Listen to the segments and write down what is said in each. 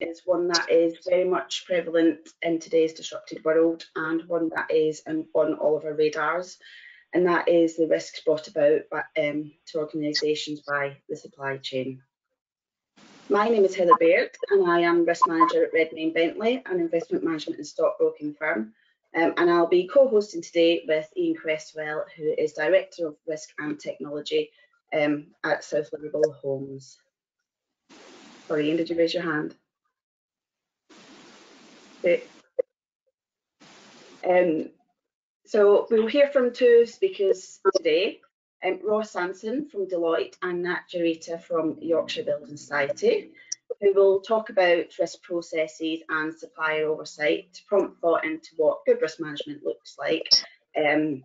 is one that is very much prevalent in today's disrupted world and one that is on all of our radars, and that is the risks brought about by, um, to organisations by the supply chain. My name is Heather Baird and I am risk manager at Redmayne Bentley, an investment management and stockbroking firm. Um, and I'll be co-hosting today with Ian Cresswell, who is Director of Risk and Technology um, at South Liverpool Homes. Sorry, Ian, did you raise your hand? Um, so we'll hear from two speakers today. Um, Ross Sanson from Deloitte and Nat Jarita from Yorkshire Building Society, who will talk about risk processes and supplier oversight to prompt thought into what good risk management looks like. Um,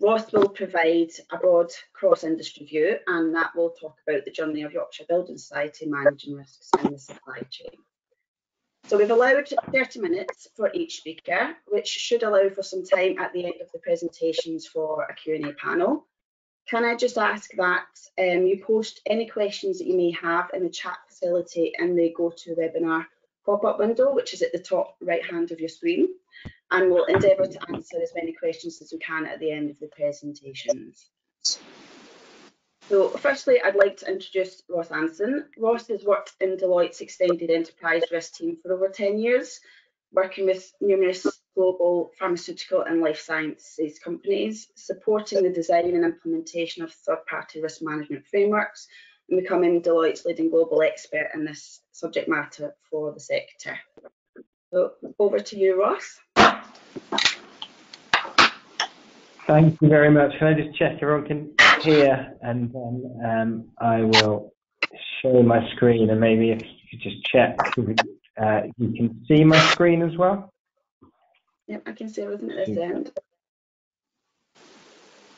Ross will provide a broad cross-industry view and that will talk about the journey of Yorkshire Building Society managing risks in the supply chain. So we've allowed 30 minutes for each speaker, which should allow for some time at the end of the presentations for a Q&A panel. Can I just ask that um, you post any questions that you may have in the chat facility in the GoToWebinar pop-up window, which is at the top right hand of your screen, and we'll endeavour to answer as many questions as we can at the end of the presentations. So firstly, I'd like to introduce Ross Anson. Ross has worked in Deloitte's Extended Enterprise Risk team for over 10 years, working with numerous global pharmaceutical and life sciences companies, supporting the design and implementation of third-party risk management frameworks, and becoming Deloitte's leading global expert in this subject matter for the sector. So over to you, Ross. Thank you very much. Can I just check everyone can hear and then um, I will show my screen and maybe if you could just check uh, you can see my screen as well? Yep, I can see everything at this end.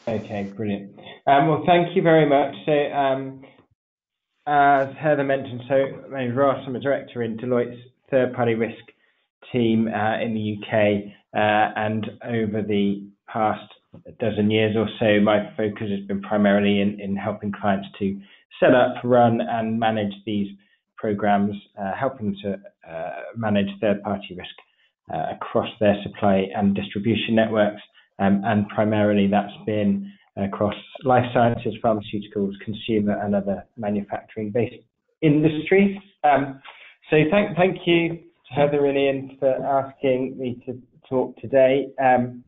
Okay, brilliant. Um, well, thank you very much. So, um, as Heather mentioned, so my name is Ross. I'm a director in Deloitte's third-party risk team uh, in the UK, uh, and over the past dozen years or so, my focus has been primarily in, in helping clients to set up, run, and manage these programs, uh, helping to uh, manage third-party risk uh, across their supply and distribution networks, um, and primarily that's been across life sciences, pharmaceuticals, consumer, and other manufacturing-based industries. Um, so thank thank you to Heather and Ian for asking me to talk today. Um,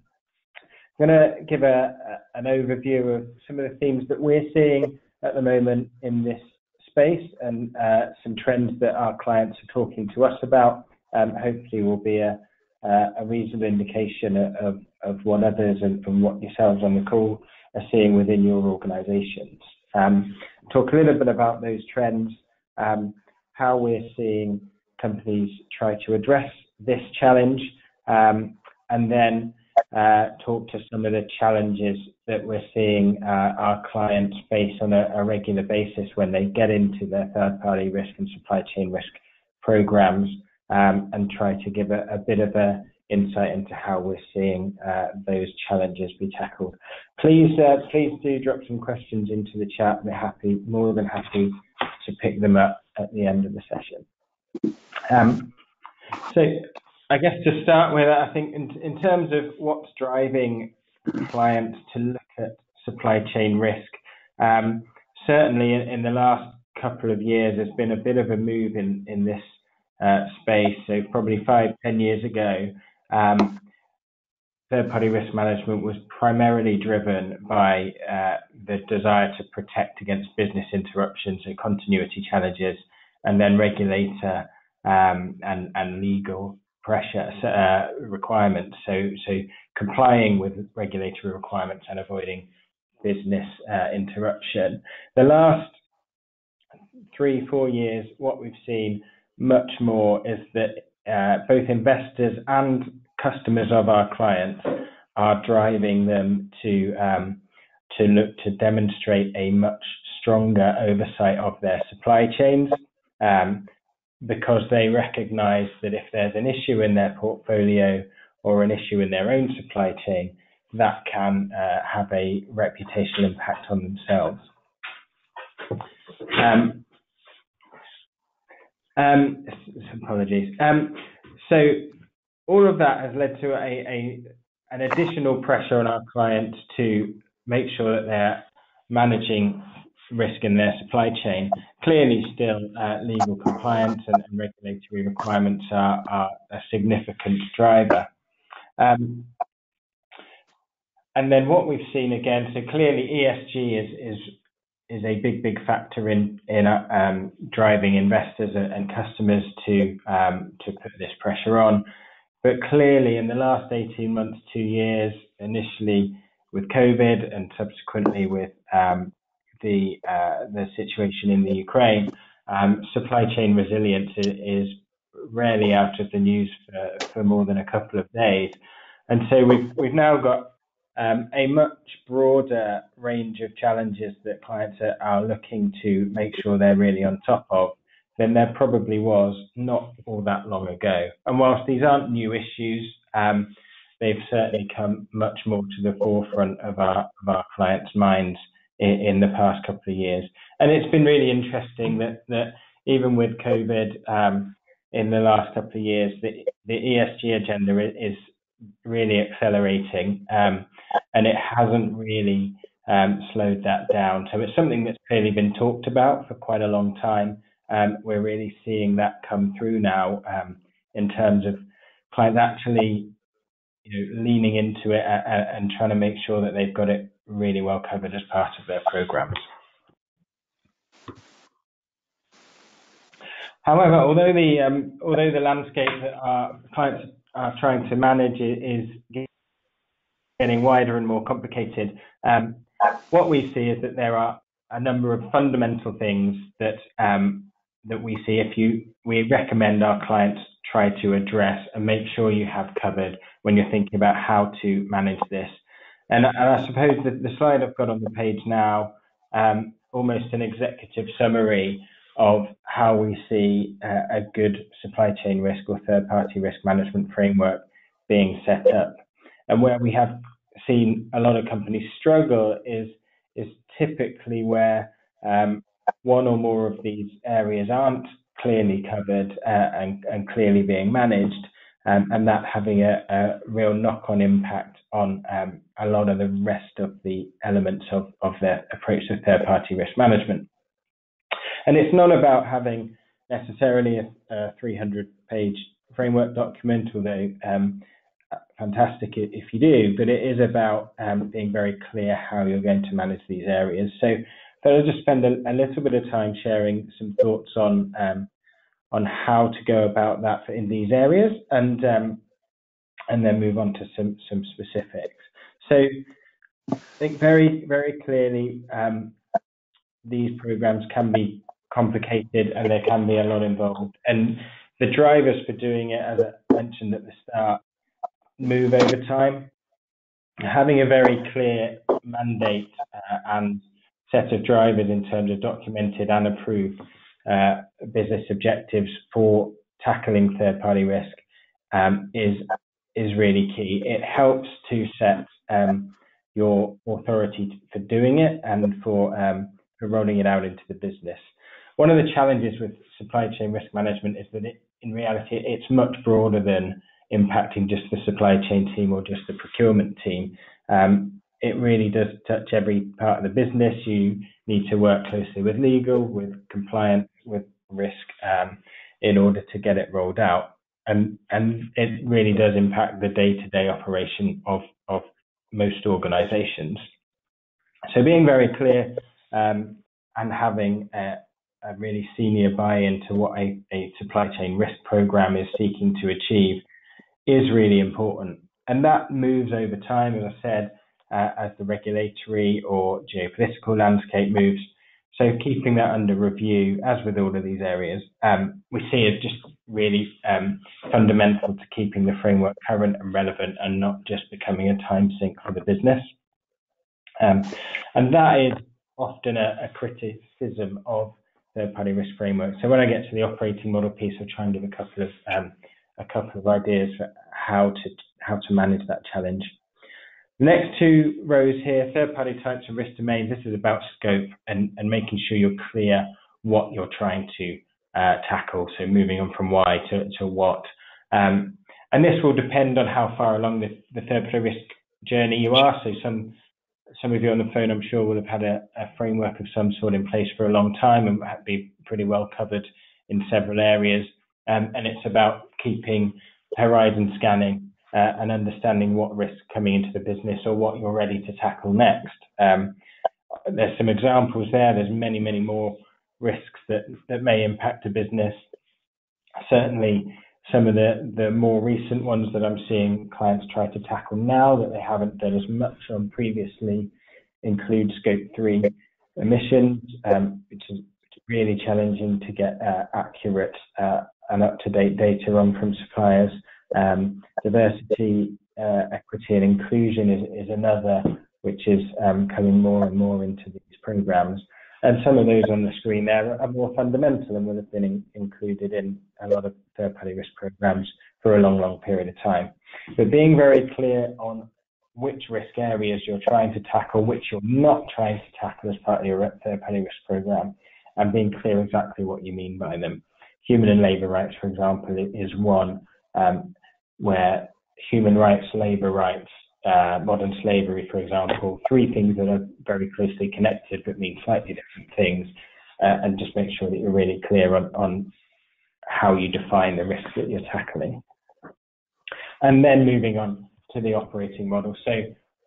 going to give a, a, an overview of some of the themes that we're seeing at the moment in this space and uh, some trends that our clients are talking to us about. Um, hopefully, will be a, a reasonable indication of, of what others and, and, what yourselves on the call are seeing within your organisations. Um, talk a little bit about those trends, um, how we're seeing companies try to address this challenge, um, and then uh, talk to some of the challenges that we're seeing uh, our clients face on a, a, regular basis when they get into their third-party risk and supply chain risk programs, um, and try to give a, a, bit of a insight into how we're seeing uh, those challenges be tackled. Please, uh, please do drop some questions into the chat. We're happy, more than happy to pick them up at the end of the session. Um, so I guess to start with, I think in, in terms of what's driving clients to look at supply chain risk, um, certainly in, in, the last couple of years, there's been a bit of a move in, in this uh, space. So probably five, ten years ago, um, third-party risk management was primarily driven by uh, the desire to protect against business interruptions and continuity challenges, and then regulator um, and, and legal pressure uh, requirements. So, so complying with regulatory requirements and avoiding business uh, interruption. The last three, four years, what we've seen much more is that uh, both investors and customers of our clients are driving them to um, to look to demonstrate a much stronger oversight of their supply chains. Um, because they recognize that if there's an issue in their portfolio or an issue in their own supply chain, that can uh, have a reputational impact on themselves. Um, Um, apologies. Um, so all of that has led to a, a an additional pressure on our clients to make sure that they're managing risk in their supply chain. Clearly, still, uh, legal compliance and, and, regulatory requirements are, are, a significant driver. Um, and then what we've seen again, so clearly ESG is is is a big big factor in in um, driving investors and customers to um, to put this pressure on. But clearly, in the last 18 months, two years, initially with COVID and subsequently with um, the uh, the situation in the Ukraine, um, supply chain resilience is, rarely out of the news for, for more than a couple of days, and so we've we've now got um, a much broader range of challenges that clients are, are looking to make sure they're really on top of than there probably was not all that long ago. And whilst these aren't new issues, um, they've certainly come much more to the forefront of our of our clients' minds in, in the past couple of years. And it's been really interesting that that even with COVID um, in the last couple of years, the, the ESG agenda is really accelerating, um, and it hasn't really um, slowed that down. So it's something that's clearly been talked about for quite a long time. Um, we're really seeing that come through now um, in terms of clients actually you know, leaning into it and, and trying to make sure that they've got it really well covered as part of their programs. However, although the um, although the landscape that our clients are trying to manage is getting wider and more complicated, um, what we see is that there are a number of fundamental things that um, that we see if you we recommend our clients try to address and make sure you have covered when you're thinking about how to manage this. And, and I suppose the, the, slide I've got on the page now, um, almost an executive summary of how we see uh, a good supply chain risk or third party risk management framework being set up. And where we have seen a lot of companies struggle is, is typically where um, one or more of these areas aren't clearly covered uh, and, and, clearly being managed, um, and that having a, a real knock-on impact on um, a lot of the rest of the elements of, of their approach to third-party risk management. And it's not about having necessarily a, a 300-page framework document, although um, fantastic if you do, but it is about um, being very clear how you're going to manage these areas. So so I'll just spend a, a little bit of time sharing some thoughts on um, on how to go about that for, in these areas, and um, and then move on to some some specifics. So I think very very clearly um, these programs can be complicated and there can be a lot involved, and the drivers for doing it, as I mentioned at the start, move over time. Having a very clear mandate uh, and set of drivers in terms of documented and approved uh, business objectives for tackling third-party risk um, is is really key. It helps to set um, your authority for doing it and for um, for rolling it out into the business. One of the challenges with supply chain risk management is that it, in reality it's much broader than impacting just the supply chain team or just the procurement team. Um, it really does touch every part of the business. You need to work closely with legal, with compliance, with risk um, in order to get it rolled out. And, and it really does impact the day-to-day operation of, of most organizations. So being very clear um, and having a, a, really senior buy-in to what a, a supply chain risk program is seeking to achieve is really important. And that moves over time, as I said, uh, as the regulatory or geopolitical landscape moves. So keeping that under review, as with all of these areas, um, we see as just really um, fundamental to keeping the framework current and relevant and not just becoming a time sink for the business. Um, and that is often a, a criticism of third-party risk framework. So when I get to the operating model piece, I'll try and give a couple of um, a couple of ideas for how to how to manage that challenge. The next two rows here, third-party types and risk domains, this is about scope and, and making sure you're clear what you're trying to uh, tackle. So moving on from why to, to what. Um, and this will depend on how far along the, the third party risk journey you are. So some some of you on the phone, I'm sure, will have had a, a framework of some sort in place for a long time and be pretty well covered in several areas. Um, and it's about keeping horizon scanning and understanding what risks coming into the business or what you're ready to tackle next. Um, there's some examples there. There's many, many more risks that, that may impact a business. Certainly, some of the, the more recent ones that I'm seeing clients try to tackle now that they haven't done as much on previously include scope three emissions, um, which is really challenging to get uh, accurate uh, and up-to-date data on from suppliers. Um, diversity, uh, equity and inclusion is, is another which is um, coming more and more into these programs. And some of those on the screen there are more fundamental and will have been in, included in a lot of third-party risk programs for a long, long period of time. But being very clear on which risk areas you're trying to tackle, which you're not trying to tackle as part of your third-party risk program, and being clear exactly what you mean by them. Human and labour rights, for example, is one um, where human rights, labour rights, uh, modern slavery, for example, three things that are very closely connected but mean slightly different things, uh, and just make sure that you're really clear on, on how you define the risks that you're tackling. And then moving on to the operating model. So,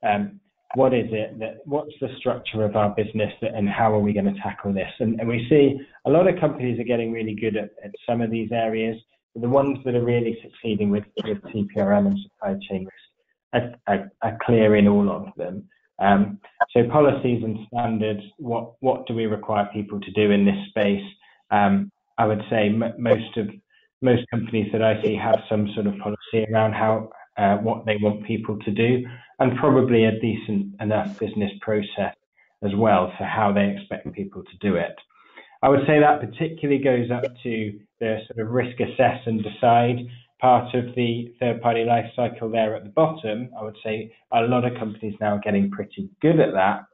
um, what is it that what's the structure of our business that, and how are we going to tackle this? And, and, we see a lot of companies are getting really good at, at some of these areas. The ones that are really succeeding with, TPRM and supply chain risk are, are, are clear in all of them. Um, so policies and standards, what what do we require people to do in this space? Um, I would say m- most of most companies that I see have some sort of policy around how uh, what they want people to do, and probably a decent enough business process as well for how they expect people to do it. I would say that particularly goes up to the sort of risk assess and decide part of the third party life cycle there at the bottom, I would say a lot of companies now are getting pretty good at that.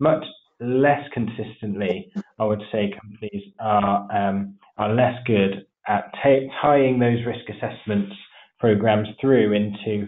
Much less consistently, I would say companies are um, are less good at t- tying those risk assessments programs through into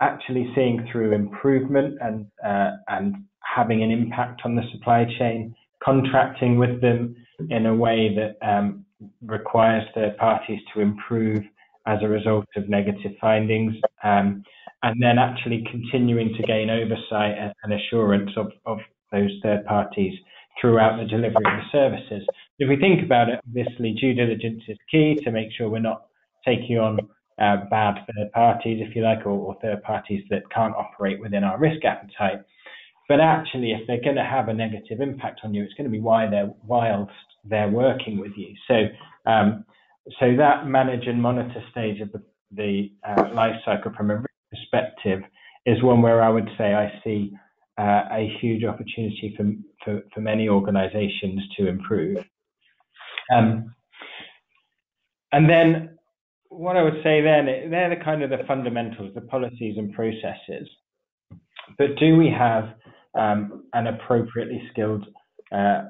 actually seeing through improvement and uh, and having an impact on the supply chain, contracting with them in a way that um, requires third parties to improve as a result of negative findings, um, and then actually continuing to gain oversight and assurance of, of those third parties throughout the delivery of the services. If we think about it, obviously due diligence is key to make sure we're not taking on uh, bad third parties, if you like, or, or, third parties that can't operate within our risk appetite. But actually, if they're going to have a negative impact on you, it's going to be why they're whilst they're working with you. So um, so that manage and monitor stage of the, the uh, life cycle from a perspective is one where I would say I see uh, a huge opportunity for, for, for many organizations to improve. Um, and then what I would say then, they're the kind of the fundamentals, the policies and processes. But do we have um, an appropriately skilled uh,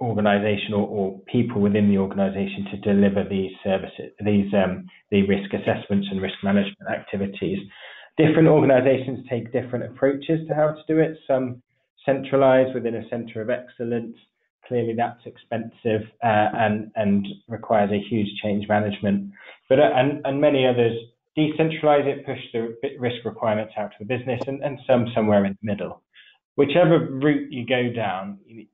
organization or, or, people within the organization to deliver these services, these um, the risk assessments and risk management activities. Different organizations take different approaches to how to do it. Some centralize within a center of excellence. Clearly, that's expensive uh, and and requires a huge change management. But uh, and and many others decentralize it, push the risk requirements out to the business, and, and some somewhere in the middle. Whichever route you go down, you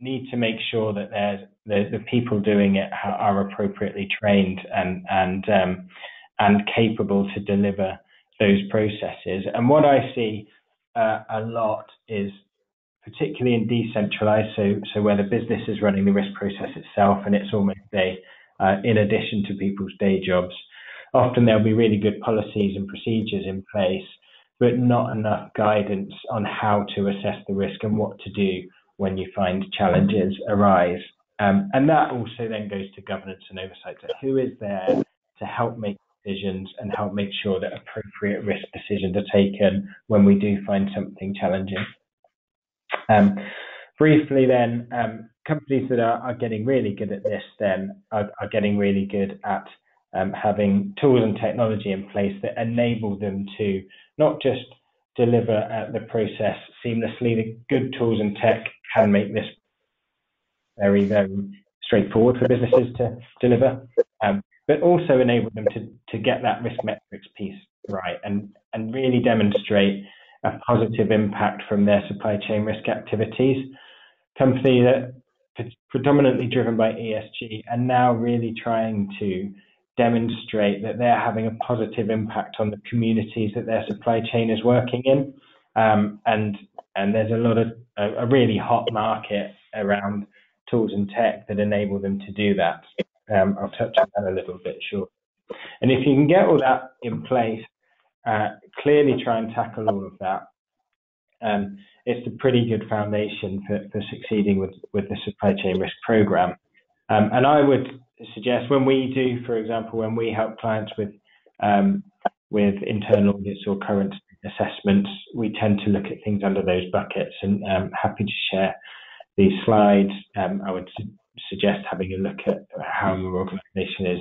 need to make sure that there's the, the people doing it are appropriately trained and and um, and capable to deliver those processes. And what I see uh, a lot is particularly in decentralized, so so where the business is running the risk process itself, and it's almost a uh, in addition to people's day jobs. Often there'll be really good policies and procedures in place, but not enough guidance on how to assess the risk and what to do when you find challenges arise. Um, and that also then goes to governance and oversight. So who is there to help make decisions and help make sure that appropriate risk decisions are taken when we do find something challenging? Um, briefly then, um, companies that are, are getting really good at this then are, are getting really good at um, having tools and technology in place that enable them to not just deliver uh, the process seamlessly. The good tools and tech can make this very, very straightforward for businesses to deliver, um, but also enable them to, to get that risk metrics piece right and, and really demonstrate a positive impact from their supply chain risk activities. Companies that predominantly driven by ESG are now really trying to demonstrate that they're having a positive impact on the communities that their supply chain is working in. Um, and and there's a lot of a, a, really hot market around tools and tech that enable them to do that. Um, I'll touch on that a little bit short. And if you can get all that in place, uh, clearly try and tackle all of that. Um, it's a pretty good foundation for, for succeeding with, with the supply chain risk program. Um, and I would suggest when we do, for example, when we help clients with um, with internal audits or current assessments, we tend to look at things under those buckets. And um, happy to share these slides. Um, I would su- suggest having a look at how your organisation is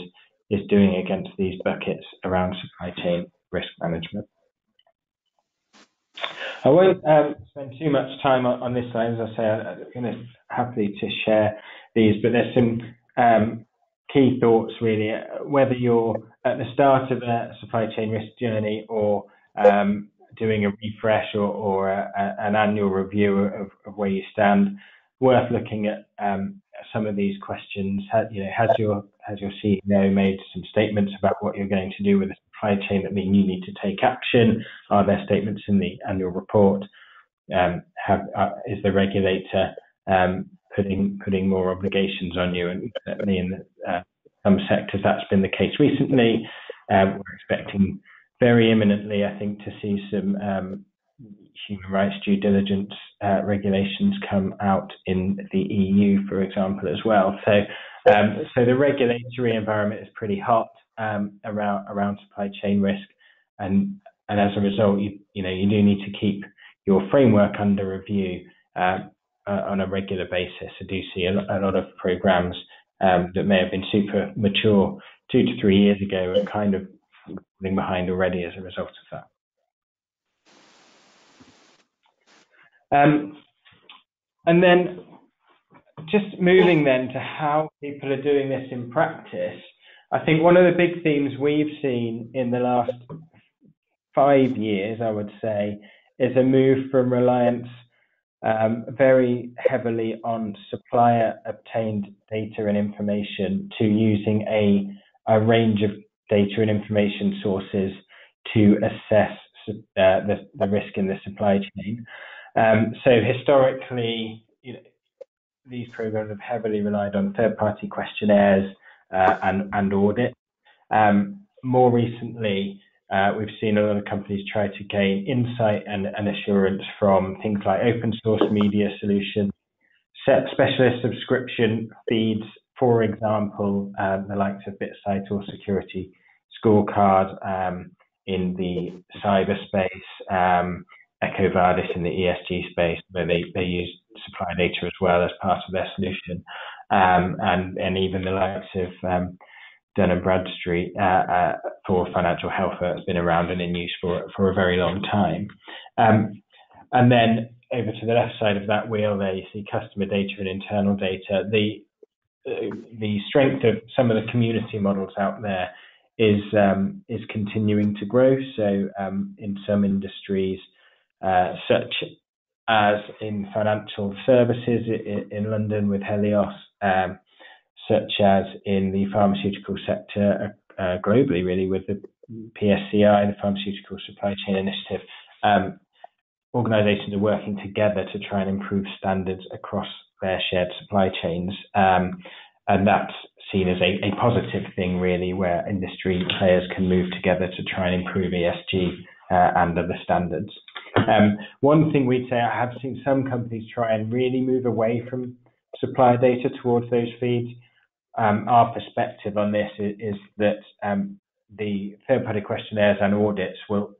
is doing against these buckets around supply chain risk management. I won't um, spend too much time on, on, this slide. As I say, I, am going to happily to share these, but there's some um, key thoughts really, whether you're at the start of a supply chain risk journey or um, doing a refresh or, or a, a, an annual review of, of, where you stand, worth looking at um, some of these questions. You know, has your has your CEO made some statements about what you're going to do with the supply chain that mean you need to take action? Are there statements in the annual report? Um, have, uh, is the regulator um, putting putting more obligations on you. And certainly in uh, some sectors, that's been the case recently. Um, we're expecting very imminently, I think, to see some um, human rights due diligence uh, regulations come out in the EU, for example, as well. So, um, so the regulatory environment is pretty hot um, around around supply chain risk, and and as a result, you you know you do need to keep your framework under review. Uh, uh, on a regular basis. I do see a, a lot of programs um, that may have been super mature two to three years ago are kind of falling behind already as a result of that. Um, and then just moving then to how people are doing this in practice, I think one of the big themes we've seen in the last five years, I would say, is a move from reliance very heavily on supplier obtained data and information to using a, a range of data and information sources to assess uh, the, risk in the supply chain. Um, so historically, these programs have heavily relied on third-party questionnaires uh, and, and audit. Um, more recently, uh, we've seen a lot of companies try to gain insight and, and assurance from things like open source media solutions, set specialist subscription feeds, for example, um, the likes of BitSight or Security Scorecard um, in the cyberspace, um, EcoVadis in the ESG space, where they, they use supply data as well as part of their solution, um, and, and even the likes of um, Dun and Bradstreet uh, uh, for financial health has been around and in use for for a very long time. Um, and then over to the left side of that wheel, there you see customer data and internal data. The uh, the strength of some of the community models out there is um, is continuing to grow. So um, in some industries, uh, such as in financial services in, in London with Hellios, um, such as in the pharmaceutical sector uh, globally, really, with the PSCI, the Pharmaceutical Supply Chain Initiative. Um, organizations are working together to try and improve standards across their shared supply chains. Um, and that's seen as a, a, positive thing, really, where industry players can move together to try and improve ESG uh, and other standards. Um, one thing we'd say, I have seen some companies try and really move away from supplier data towards those feeds um, our perspective on this is, is that um, the third-party questionnaires and audits will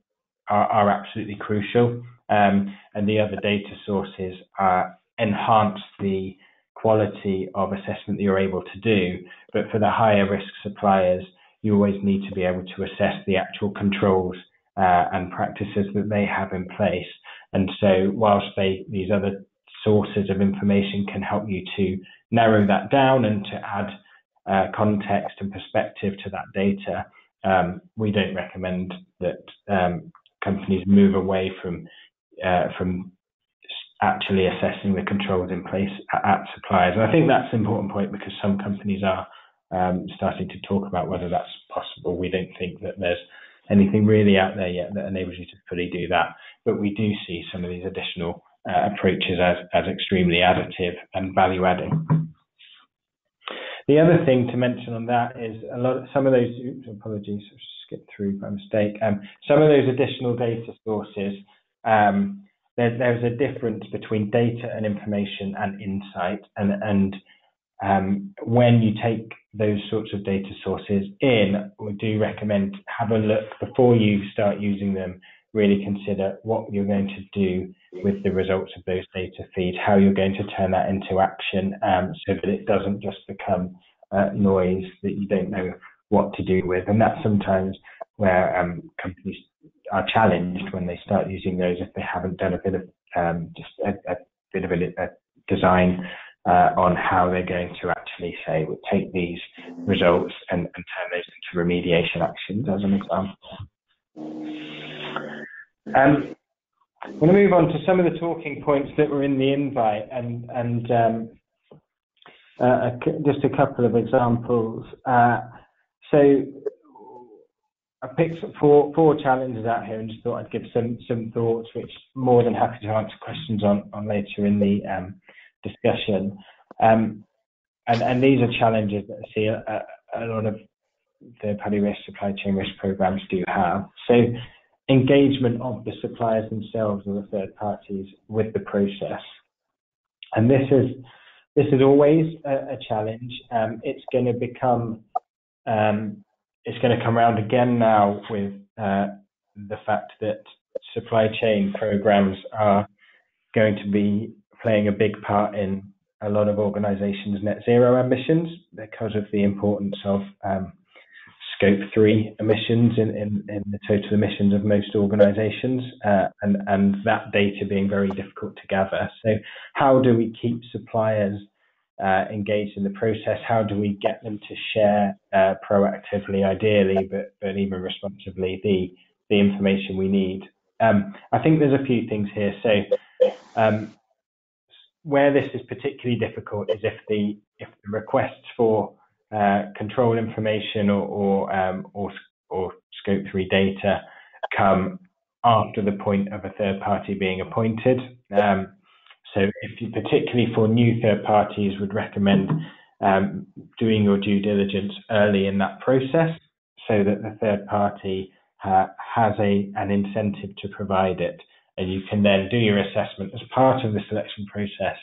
are, are absolutely crucial, um, and the other data sources are, enhance the quality of assessment that you're able to do. But for the higher risk suppliers, you always need to be able to assess the actual controls uh, and practices that they have in place. And so, whilst they, these other sources of information can help you to narrow that down and to add uh, context and perspective to that data, um, we don't recommend that um, companies move away from uh, from actually assessing the controls in place at, suppliers. And I think that's an important point because some companies are um, starting to talk about whether that's possible. We don't think that there's anything really out there yet that enables you to fully do that, but we do see some of these additional uh, approaches as, as extremely additive and value adding. The other thing to mention on that is a lot of some of those oops, apologies, I skipped through by mistake. Um, some of those additional data sources, um, there, there's a difference between data and information and insight, and and um, when you take those sorts of data sources in, we do recommend have a look before you start using them. Really consider what you're going to do with the results of those data feeds, how you're going to turn that into action, um, so that it doesn't just become uh, noise that you don't know what to do with. And that's sometimes where um, companies are challenged when they start using those if they haven't done a bit of um, just a, a, bit of a, a design uh, on how they're going to actually say, we'll take these results and, and turn those into remediation actions as an example. Um, I'm going to move on to some of the talking points that were in the invite and, and um, uh, just a couple of examples. Uh, so I picked four four challenges out here and just thought I'd give some some thoughts, which I'm more than happy to answer questions on on later in the um, discussion. Um, and, and these are challenges that I see a, a lot of third-party risk supply chain risk programs do have. So engagement of the suppliers themselves or the third parties with the process. And this is this is always a, a challenge. Um, it's going to become um, it's going to come around again now with uh, the fact that supply chain programs are going to be playing a big part in a lot of organizations' net zero ambitions because of the importance of um, scope three emissions in, in, in, the total emissions of most organizations uh, and, and that data being very difficult to gather. So, how do we keep suppliers uh, engaged in the process? How do we get them to share uh, proactively, ideally, but, but even responsibly, the, the information we need? Um, I think there's a few things here. So, um, where this is particularly difficult is if the if the requests for uh, control information or or, um, or or scope three data come after the point of a third party being appointed. Um, so if you particularly for new third parties would recommend um, doing your due diligence early in that process so that the third party uh, has a an incentive to provide it and you can then do your assessment as part of the selection process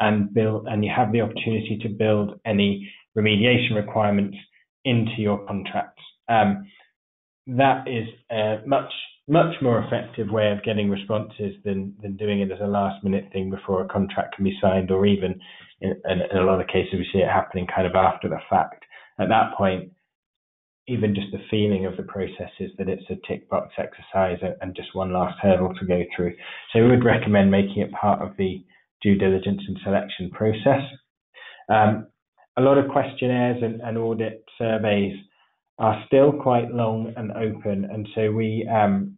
and build and you have the opportunity to build any remediation requirements into your contracts. Um, that is a much much more effective way of getting responses than than doing it as a last minute thing before a contract can be signed, or even in, in a lot of cases we see it happening kind of after the fact. At that point, even just the feeling of the process is that it's a tick box exercise and just one last hurdle to go through. So we would recommend making it part of the due diligence and selection process. Um, a lot of questionnaires and, and, audit surveys are still quite long and open, and so we um,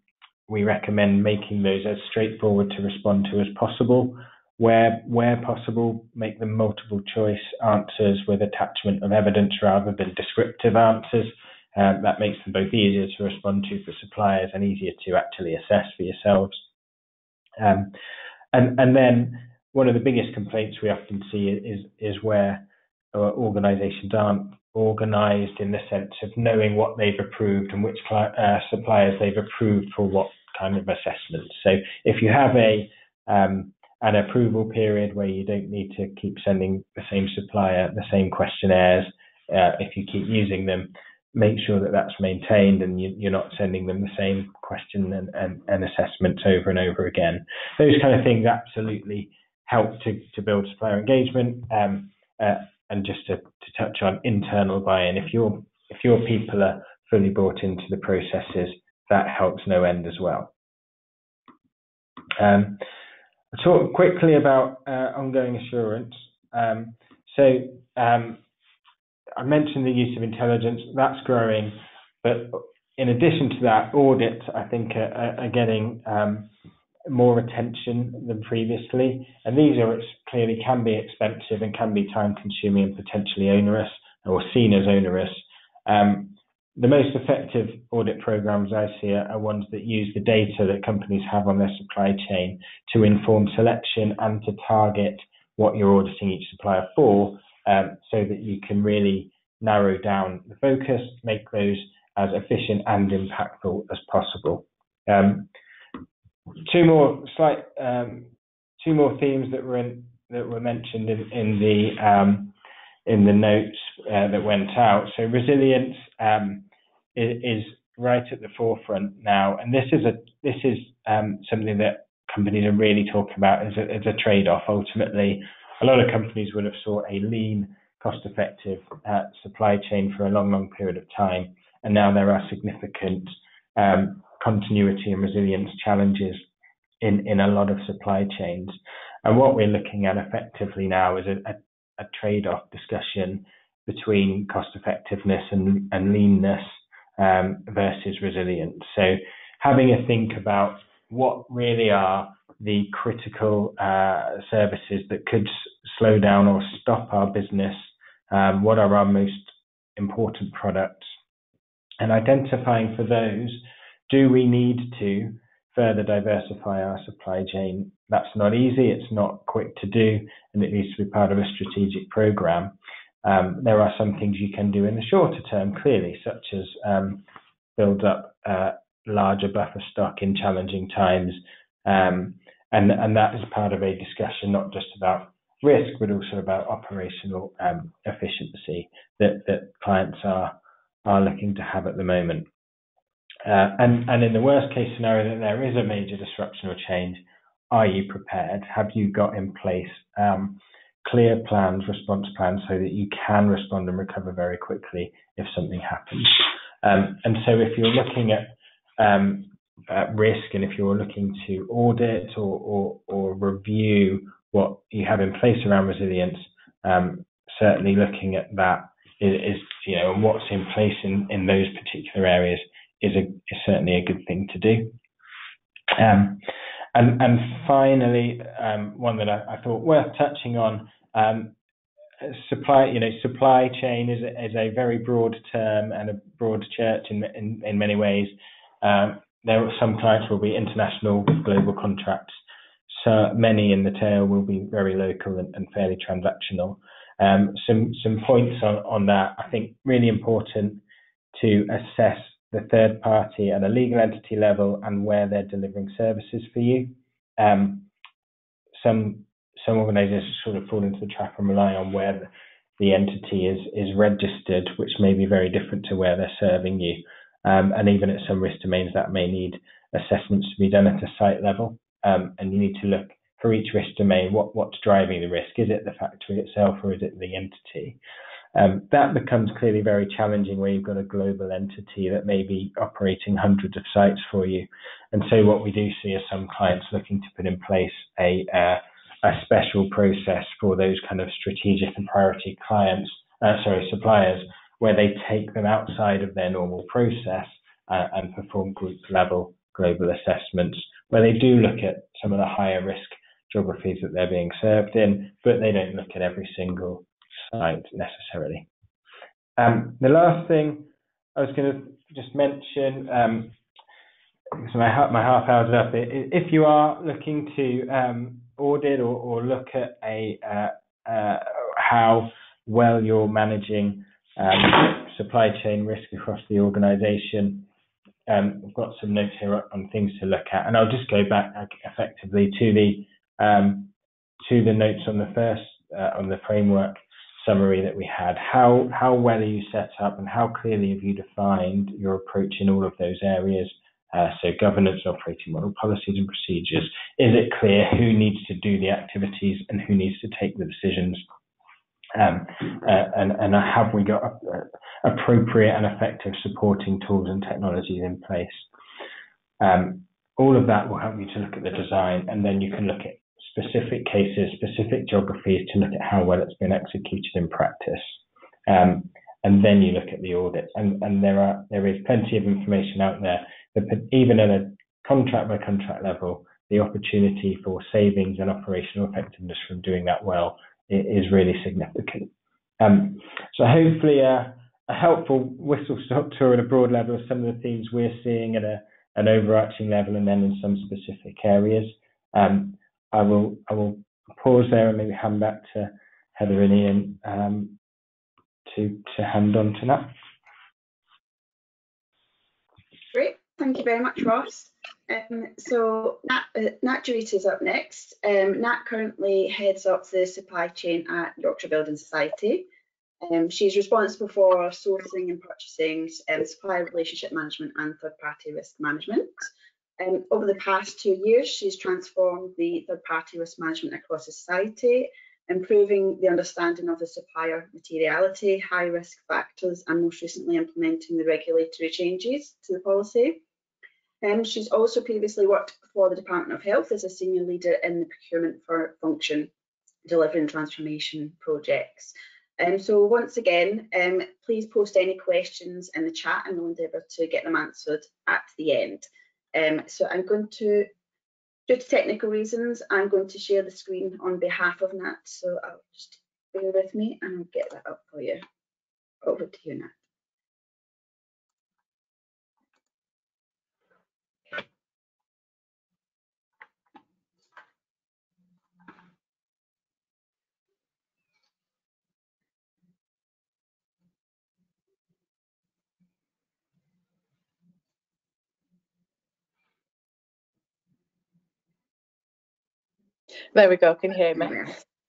we recommend making those as straightforward to respond to as possible. Where where possible, make them multiple choice answers with attachment of evidence rather than descriptive answers. Um, that makes them both easier to respond to for suppliers and easier to actually assess for yourselves. Um, and, and then one of the biggest complaints we often see is, is where uh, organizations aren't organized in the sense of knowing what they've approved and which uh, suppliers they've approved for what kind of assessments. So if you have a um, an approval period where you don't need to keep sending the same supplier the same questionnaires, uh, if you keep using them, make sure that that's maintained and you, are not sending them the same question and, and, and, assessments over and over again. Those kind of things absolutely help to, to build supplier engagement. Um, uh, and just to, to touch on internal buy-in, if your if your people are fully bought into the processes, that helps no end as well. Um, I'll talk quickly about uh, ongoing assurance. Um, so um, I mentioned the use of intelligence, that's growing, but in addition to that, audits, I think, are, are getting um, more attention than previously. And these are clearly can be expensive and can be time consuming and potentially onerous or seen as onerous. Um, the most effective audit programs I see are, are, ones that use the data that companies have on their supply chain to inform selection and to target what you're auditing each supplier for um, so that you can really narrow down the focus, make those as efficient and impactful as possible. Um, two more slight, um, two more themes that were in, that were mentioned in, in the um, in the notes uh, that went out. So resilience um, is, is, right at the forefront now, and this is a this is um, something that companies are really talking about as a, as a trade-off. Ultimately, a lot of companies would have sought a lean, cost-effective uh, supply chain for a long, long period of time, and now there are significant um, continuity and resilience challenges in, in a lot of supply chains. And what we're looking at effectively now is a, a, a trade-off discussion between cost effectiveness and, and leanness um, versus resilience. So having a think about what really are the critical uh, services that could s- slow down or stop our business, um, what are our most important products, and identifying for those do we need to further diversify our supply chain? That's not easy, it's not quick to do, and it needs to be part of a strategic program. Um, there are some things you can do in the shorter term, clearly, such as um, build up uh, larger buffer stock in challenging times. Um, and, and that is part of a discussion not just about risk, but also about operational um, efficiency that, that clients are, are looking to have at the moment. Uh, and, and in the worst case scenario that there is a major disruption or change, are you prepared? Have you got in place um, clear plans, response plans, so that you can respond and recover very quickly if something happens? Um, and so, if you're looking at, um, at risk and if you're looking to audit or, or, or, review what you have in place around resilience, um, certainly looking at that is, is, you know, what's in place in, in those particular areas is, a, is certainly a good thing to do. Um, and, and finally, um, one that I, I, thought worth touching on, um, supply, you know, supply chain is a, is a very broad term and a broad church in, in, in many ways. Um, there some clients will be international global contracts. So many in the tail will be very local and, and fairly transactional. Um, some some points on, on that. I think really important to assess the third party at a legal entity level and where they're delivering services for you. Um, some some organisations sort of fall into the trap and rely on where the, entity is is registered, which may be very different to where they're serving you. Um, and even at some risk domains, that may need assessments to be done at a site level. Um, and you need to look for each risk domain, what, what's driving the risk? Is it the factory itself or is it the entity? Um, that becomes clearly very challenging where you've got a global entity that may be operating hundreds of sites for you. And so what we do see is some clients looking to put in place a, uh, a special process for those kind of strategic and priority clients, uh, sorry, suppliers, where they take them outside of their normal process uh, and perform group level global assessments, where they do look at some of the higher risk geographies that they're being served in, but they don't look at every single side necessarily. Um, the last thing I was going to just mention, um, so my, my half hour's up. If you are looking to um, audit or, or, look at a uh, uh, how well you're managing um, supply chain risk across the organisation, um, I've got some notes here on things to look at, and I'll just go back effectively to the um, to the notes on the first uh, on the framework summary that we had, how how well are you set up and how clearly have you defined your approach in all of those areas Uh, so governance, operating model, policies and procedures. Is it clear who needs to do the activities and who needs to take the decisions? Um, uh, and, and have we got uh, appropriate and effective supporting tools and technologies in place? Um, all of that will help you to look at the design and then you can look at specific cases, specific geographies to look at how well it's been executed in practice. Um, and then you look at the audit. And, and there are there is plenty of information out there that even at a contract by contract level, the opportunity for savings and operational effectiveness from doing that well is really significant. Um, so hopefully a, a helpful whistle stop tour at a broad level of some of the themes we're seeing at a, an overarching level and then in some specific areas. Um, I will I will pause there and maybe hand back to Heather and Ian um, to to hand on to Nat. Great, thank you very much, Ross. Um, so Nat, uh, Nat is up next. Um, Nat currently heads up the supply chain at Yorkshire Building Society. Um, she's responsible for sourcing and purchasing, um, supplier relationship management and third party risk management. Um, over the past two years, she's transformed the third party risk management across society improving the understanding of the supplier materiality, high risk factors, and most recently implementing the regulatory changes to the policy. Um, she's also previously worked for the Department of Health as a senior leader in the procurement for function delivering transformation projects. Um, so once again, um, please post any questions in the chat and we'll endeavour to get them answered at the end. Um, so I'm going to Due to technical reasons, I'm going to share the screen on behalf of Nat, so I'll just bear with me and I'll get that up for you. Over to you, Nat. There we go. Can you hear me?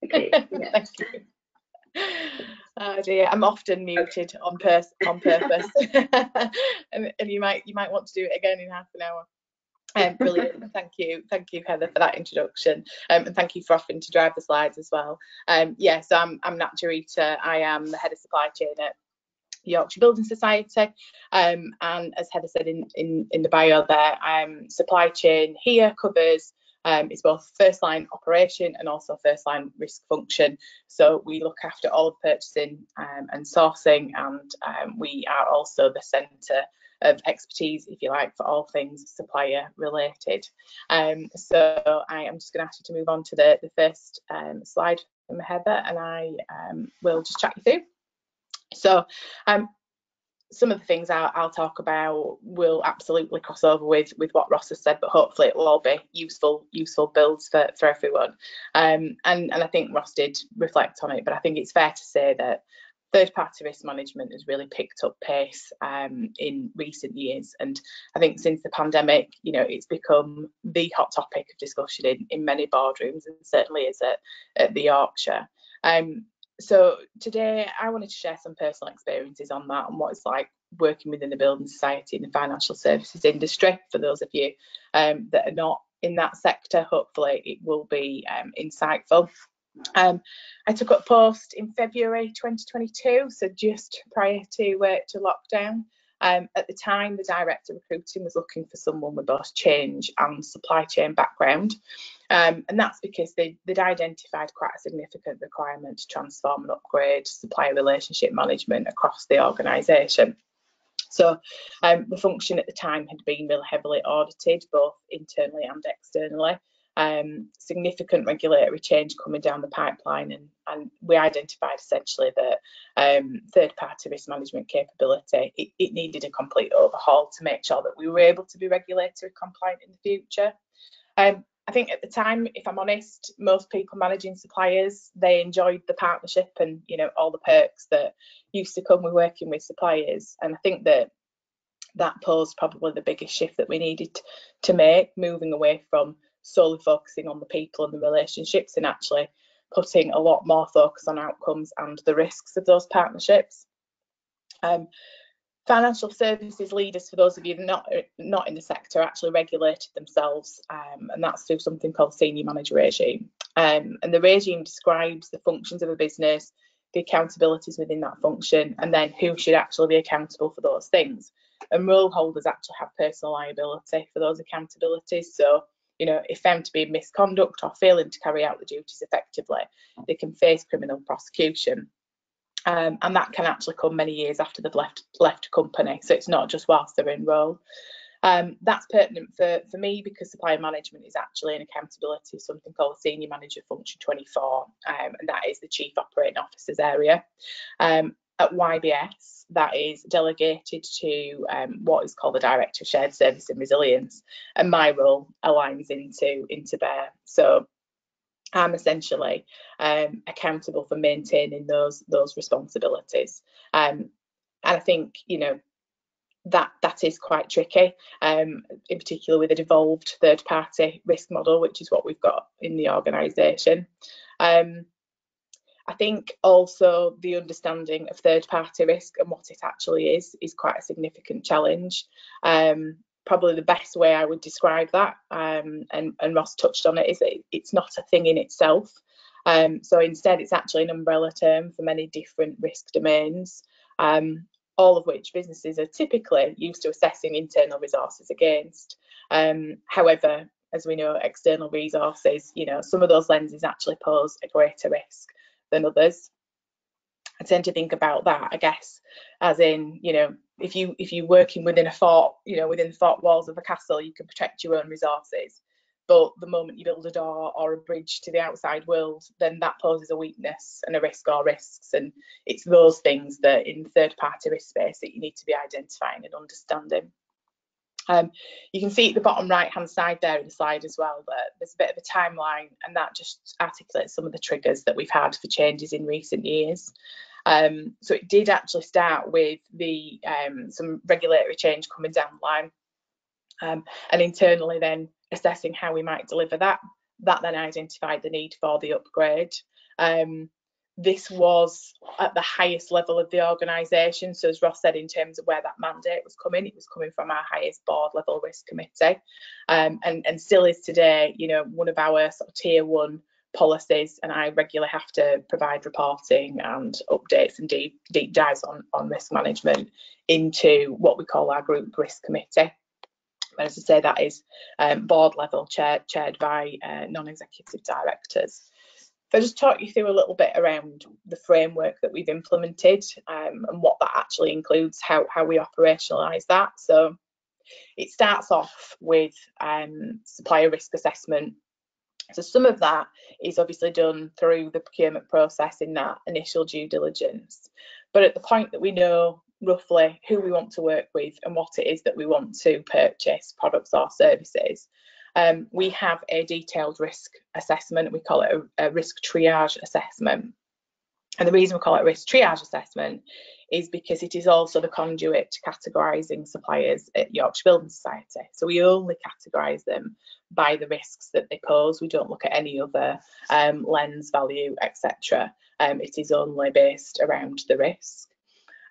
Okay. Yeah. Thank you. Oh dear, I'm often muted on, pers- on purpose, and, and, you might you might want to do it again in half an hour. Um, brilliant. thank you. Thank you, Heather, for that introduction. Um, and thank you for offering to drive the slides as well. Um, yes, I'm, I'm Nat Jurita. I am the head of supply chain at Yorkshire Building Society. Um, and as Heather said in, in, in the bio there, um, supply chain here covers um, it's both first line operation and also first line risk function. So we look after all of purchasing um, and sourcing, and um, we are also the centre of expertise, if you like, for all things supplier related. Um, so I am just going to ask you to move on to the, the first um, slide from Heather, and I um, will just chat you through. So um, some of the things I'll, I'll, talk about will absolutely cross over with with what Ross has said, but hopefully it will all be useful useful builds for, for everyone. Um, and and I think Ross did reflect on it, but I think it's fair to say that third party risk management has really picked up pace um, in recent years. And I think since the pandemic, you know, it's become the hot topic of discussion in, in many boardrooms and certainly is at, at the Yorkshire. Um, so today I wanted to share some personal experiences on that and what it's like working within the building society and the financial services industry. For those of you um, that are not in that sector, hopefully it will be um, insightful. Um, I took up post in February 2022, so just prior to uh, to lockdown. Um, at the time, the director of recruiting was looking for someone with both change and supply chain background. Um, and that's because they, would identified quite a significant requirement to transform and upgrade supplier relationship management across the organisation. So um, the function at the time had been really heavily audited, both internally and externally um, significant regulatory change coming down the pipeline, and, and we identified essentially that um, third party risk management capability it, it, needed a complete overhaul to make sure that we were able to be regulatory compliant in the future. Um, I think at the time, if I'm honest, most people managing suppliers they enjoyed the partnership and you know all the perks that used to come with working with suppliers, and I think that that posed probably the biggest shift that we needed to make, moving away from solely focusing on the people and the relationships and actually putting a lot more focus on outcomes and the risks of those partnerships. Um, financial services leaders, for those of you not not in the sector, actually regulated themselves, um, and that's through something called senior manager regime. Um, and the regime describes the functions of a business, the accountabilities within that function, and then who should actually be accountable for those things. And role holders actually have personal liability for those accountabilities. So, you know, if found to be misconduct or failing to carry out the duties effectively, they can face criminal prosecution. Um, and that can actually come many years after they've left left company. So it's not just whilst they're in role. Um, that's pertinent for, for me because supplier management is actually an accountability of something called Senior Manager Function 24, um, and that is the Chief Operating Officer's area. Um, at YBS, that is delegated to um, what is called the Director of Shared Service and Resilience, and my role aligns into into there. So I'm essentially um, accountable for maintaining those those responsibilities. Um, and I think you know that that is quite tricky, um, in particular with a devolved third party risk model, which is what we've got in the organisation. Um, I think also the understanding of third party risk and what it actually is is quite a significant challenge. Um, probably the best way I would describe that, um, and, and Ross touched on it, is that it's not a thing in itself. Um, so instead, it's actually an umbrella term for many different risk domains, um, all of which businesses are typically used to assessing internal resources against. Um, however, as we know, external resources, you know, some of those lenses actually pose a greater risk than others. I tend to think about that, I guess, as in, you know, if you if you're working within a fort, you know, within the fort walls of a castle, you can protect your own resources. But the moment you build a door or a bridge to the outside world, then that poses a weakness and a risk or risks. And it's those things that in third party risk space that you need to be identifying and understanding. Um, you can see at the bottom right hand side there of the slide as well that there's a bit of a timeline and that just articulates some of the triggers that we've had for changes in recent years. Um, so it did actually start with the um, some regulatory change coming down the line um, and internally then assessing how we might deliver that. That then identified the need for the upgrade. Um, this was at the highest level of the organisation. So as Ross said, in terms of where that mandate was coming, it was coming from our highest board level risk committee, um, and and still is today. You know, one of our sort of tier one policies, and I regularly have to provide reporting and updates and deep deep dives on on risk management into what we call our group risk committee. But as I say, that is um, board level, chaired chaired by uh, non-executive directors. If I just talk you through a little bit around the framework that we've implemented um, and what that actually includes, how, how we operationalise that. So it starts off with um, supplier risk assessment. So some of that is obviously done through the procurement process in that initial due diligence. But at the point that we know roughly who we want to work with and what it is that we want to purchase, products or services, um, we have a detailed risk assessment. We call it a, a risk triage assessment. And the reason we call it risk triage assessment is because it is also the conduit to categorising suppliers at Yorkshire Building Society. So we only categorise them by the risks that they pose. We don't look at any other um, lens value, etc. Um, it is only based around the risk.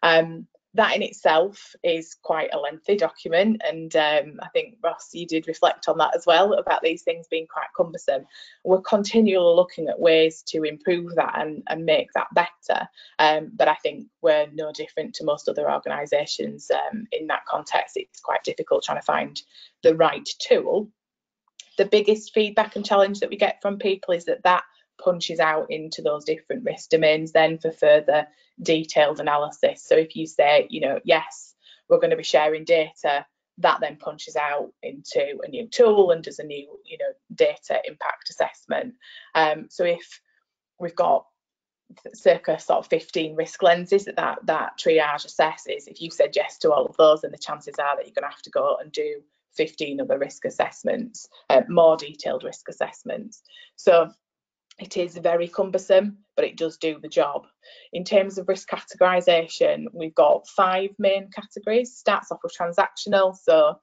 Um, that in itself is quite a lengthy document and um, I think Ross you did reflect on that as well about these things being quite cumbersome. We're continually looking at ways to improve that and, and make that better um, but I think we're no different to most other organisations um, in that context. It's quite difficult trying to find the right tool. The biggest feedback and challenge that we get from people is that that punches out into those different risk domains then for further detailed analysis. So if you say, you know, yes, we're going to be sharing data, that then punches out into a new tool and does a new, you know, data impact assessment. Um, so if we've got circa sort of 15 risk lenses that, that that triage assesses, if you said yes to all of those, then the chances are that you're going to have to go and do 15 other risk assessments, uh, more detailed risk assessments. So it is very cumbersome, but it does do the job. In terms of risk categorisation, we've got five main categories. Starts off with transactional, so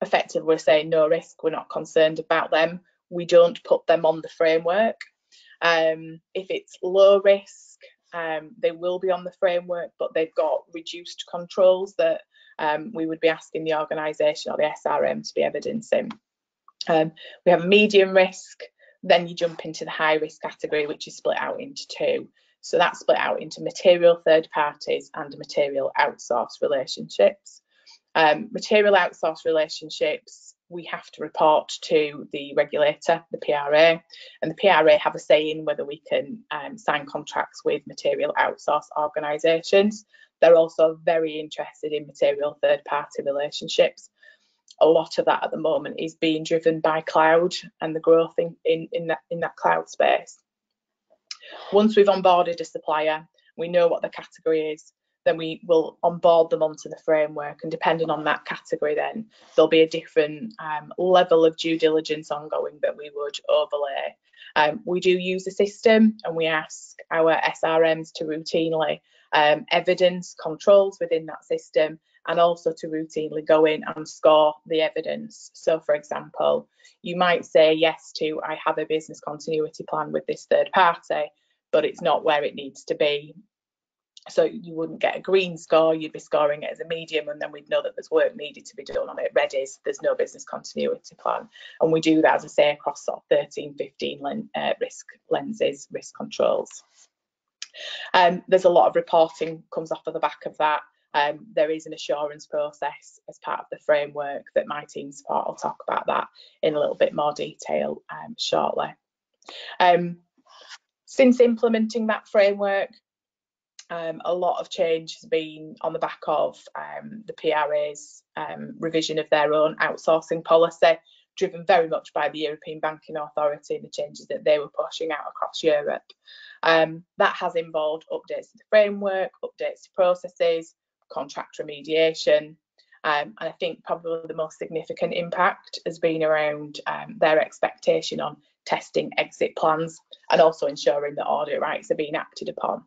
effectively we're saying no risk, we're not concerned about them. We don't put them on the framework. Um, if it's low risk, Um, they will be on the framework, but they've got reduced controls that um, we would be asking the organisation or the SRM to be evidencing. Um, we have medium risk, then you jump into the high risk category, which is split out into two. So that's split out into material third parties and material outsourced relationships. Um, material outsourced relationships, we have to report to the regulator, the PRA, and the PRA have a say in whether we can um, sign contracts with material outsourced organisations. They're also very interested in material third party relationships a lot of that at the moment is being driven by cloud and the growth in, in, in, that, in that cloud space. Once we've onboarded a supplier, we know what the category is, then we will onboard them onto the framework and depending on that category then there'll be a different um, level of due diligence ongoing that we would overlay. Um, we do use a system and we ask our SRMs to routinely um, evidence controls within that system and also to routinely go in and score the evidence. So, for example, you might say yes to I have a business continuity plan with this third party, but it's not where it needs to be. So you wouldn't get a green score, you'd be scoring it as a medium, and then we'd know that there's work needed to be done on it. Red is there's no business continuity plan. And we do that, as I say, across sort of 13, 15 len uh, risk lenses, risk controls. Um, there's a lot of reporting comes off of the back of that. Um, there is an assurance process as part of the framework that my team support. I'll talk about that in a little bit more detail um, shortly. Um, since implementing that framework, um, a lot of change has been on the back of um, the PRA's um, revision of their own outsourcing policy, driven very much by the European Banking Authority and the changes that they were pushing out across Europe. That has involved updates to the framework, updates to processes, contract remediation. Um, and I think probably the most significant impact has been around um, their expectation on testing exit plans and also ensuring that audit rights are being acted upon.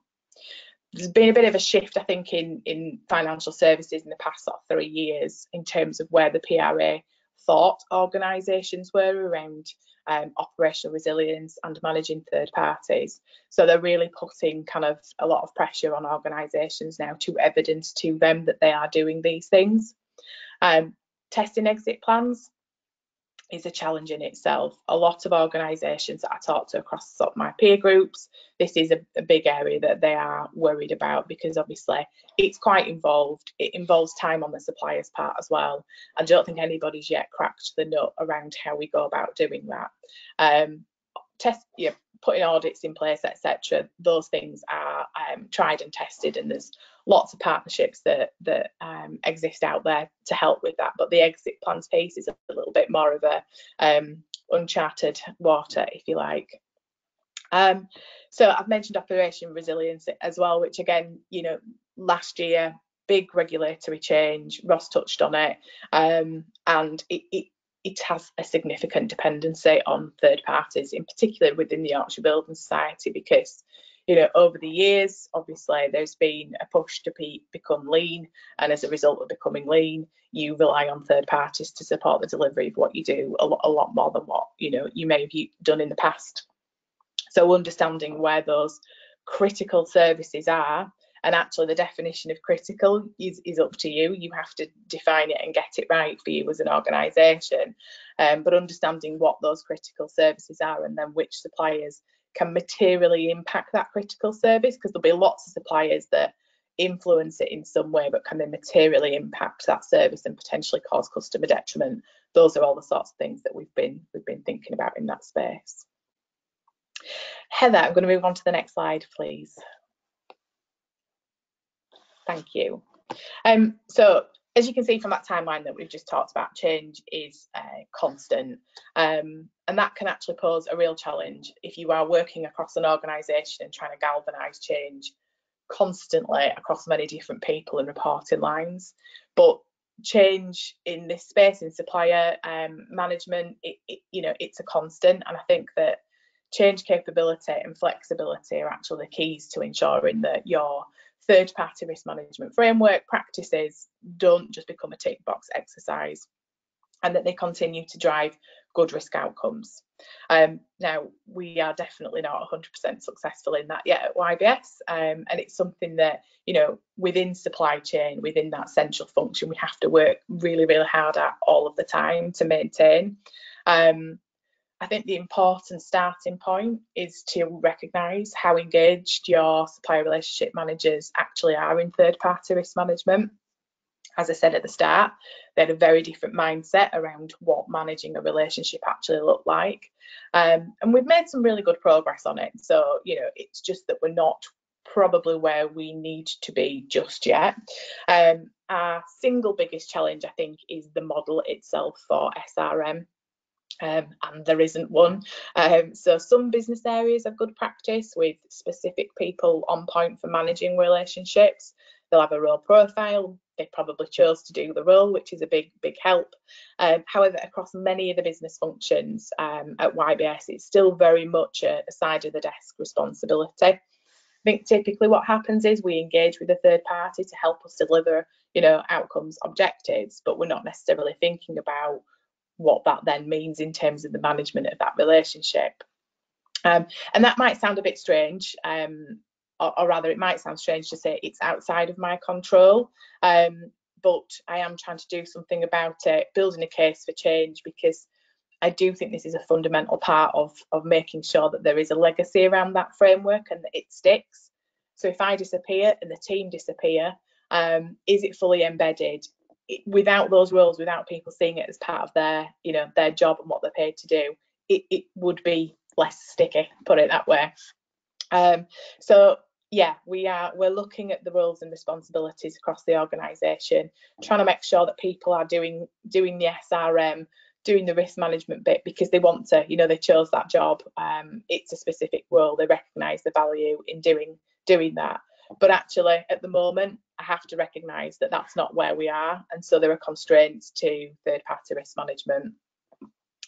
There's been a bit of a shift, I think, in, in financial services in the past sort of three years in terms of where the PRA thought organisations were around um, operational resilience and managing third parties. So they're really putting kind of a lot of pressure on organisations now to evidence to them that they are doing these things. Um, testing exit plans is a challenge in itself. A lot of organisations that I talk to across my peer groups, this is a, a, big area that they are worried about because obviously it's quite involved. It involves time on the supplier's part as well. I don't think anybody's yet cracked the nut around how we go about doing that. Um, test, yeah, putting audits in place, etc. Those things are um, tried and tested, and there's lots of partnerships that that um, exist out there to help with that. But the exit plans piece is a little bit more of a um, uncharted water, if you like. Um, so I've mentioned operation resilience as well, which again, you know, last year big regulatory change. Ross touched on it, um, and it, it it has a significant dependency on third parties, in particular within the Yorkshire Building Society, because you know over the years, obviously there's been a push to be, become lean, and as a result of becoming lean, you rely on third parties to support the delivery of what you do a lot, a lot more than what you know you may have done in the past. So understanding where those critical services are and actually the definition of critical is, is up to you you have to define it and get it right for you as an organization um, but understanding what those critical services are and then which suppliers can materially impact that critical service because there'll be lots of suppliers that influence it in some way but can they materially impact that service and potentially cause customer detriment. Those are all the sorts of things that we've been we've been thinking about in that space. Heather i'm going to move on to the next slide please. Thank you. Um, so as you can see from that timeline that we've just talked about, change is uh, constant. Um, and that can actually pose a real challenge if you are working across an organisation and trying to galvanise change constantly across many different people and reporting lines. But change in this space in supplier um, management, it, it, you know, it's a constant. And I think that change capability and flexibility are actually the keys to ensuring that you're third party risk management framework practices don't just become a tick box exercise and that they continue to drive good risk outcomes. Um, now, we are definitely not 100% successful in that yet at YBS, um, and it's something that, you know, within supply chain, within that central function, we have to work really, really hard at all of the time to maintain. Um, I think the important starting point is to recognise how engaged your supplier relationship managers actually are in third party risk management. As I said at the start, they had a very different mindset around what managing a relationship actually looked like. Um, and we've made some really good progress on it. So, you know, it's just that we're not probably where we need to be just yet. Um, our single biggest challenge, I think, is the model itself for SRM um, and there isn't one. Um, so some business areas have good practice with specific people on point for managing relationships. They'll have a role profile. They probably chose to do the role, which is a big, big help. Um, however, across many of the business functions um, at YBS, it's still very much a, a side of the desk responsibility. I think typically what happens is we engage with a third party to help us deliver, you know, outcomes, objectives, but we're not necessarily thinking about what that then means in terms of the management of that relationship. Um, and that might sound a bit strange, um, or, or, rather, it might sound strange to say it's outside of my control. Um, but I am trying to do something about it, building a case for change because I do think this is a fundamental part of, of making sure that there is a legacy around that framework and that it sticks. So if I disappear and the team disappear, um, is it fully embedded? Without those roles, without people seeing it as part of their, you know, their job and what they're paid to do, it, it would be less sticky, put it that way. Um, so yeah, we are we're looking at the roles and responsibilities across the organisation, trying to make sure that people are doing doing the SRM, doing the risk management bit because they want to, you know, they chose that job. Um, it's a specific role. They recognise the value in doing doing that. But actually, at the moment, I have to recognise that that's not where we are, and so there are constraints to third-party risk management,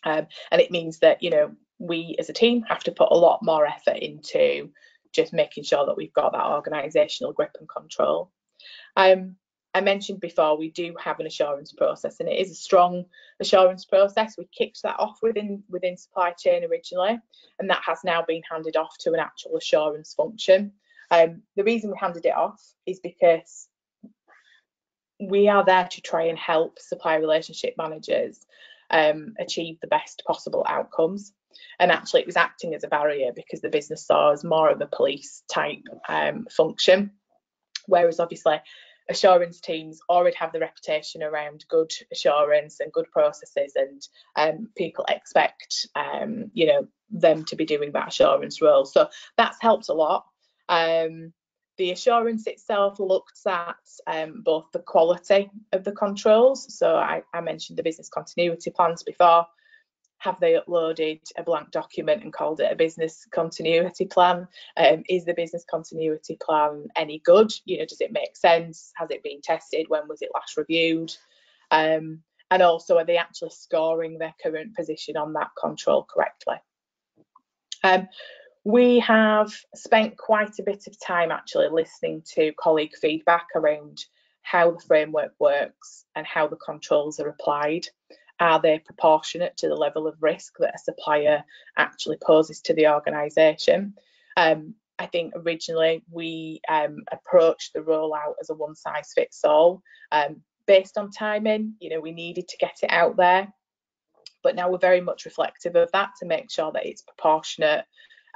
um, and it means that you know we as a team have to put a lot more effort into just making sure that we've got that organisational grip and control. Um, I mentioned before we do have an assurance process, and it is a strong assurance process. We kicked that off within within supply chain originally, and that has now been handed off to an actual assurance function. Um, the reason we handed it off is because we are there to try and help supply relationship managers um, achieve the best possible outcomes. And actually, it was acting as a barrier because the business saw as more of a police type um, function. Whereas, obviously, assurance teams already have the reputation around good assurance and good processes, and um, people expect, um, you know, them to be doing that assurance role. So that's helped a lot. Um, the assurance itself looks at um, both the quality of the controls. So I, I, mentioned the business continuity plans before. Have they uploaded a blank document and called it a business continuity plan? Um, is the business continuity plan any good? You know, does it make sense? Has it been tested? When was it last reviewed? Um, and also, are they actually scoring their current position on that control correctly? We have spent quite a bit of time actually listening to colleague feedback around how the framework works and how the controls are applied. Are they proportionate to the level of risk that a supplier actually poses to the organisation? Um, I think originally we um, approached the rollout as a one size fits all. Um, based on timing, you know, we needed to get it out there. But now we're very much reflective of that to make sure that it's proportionate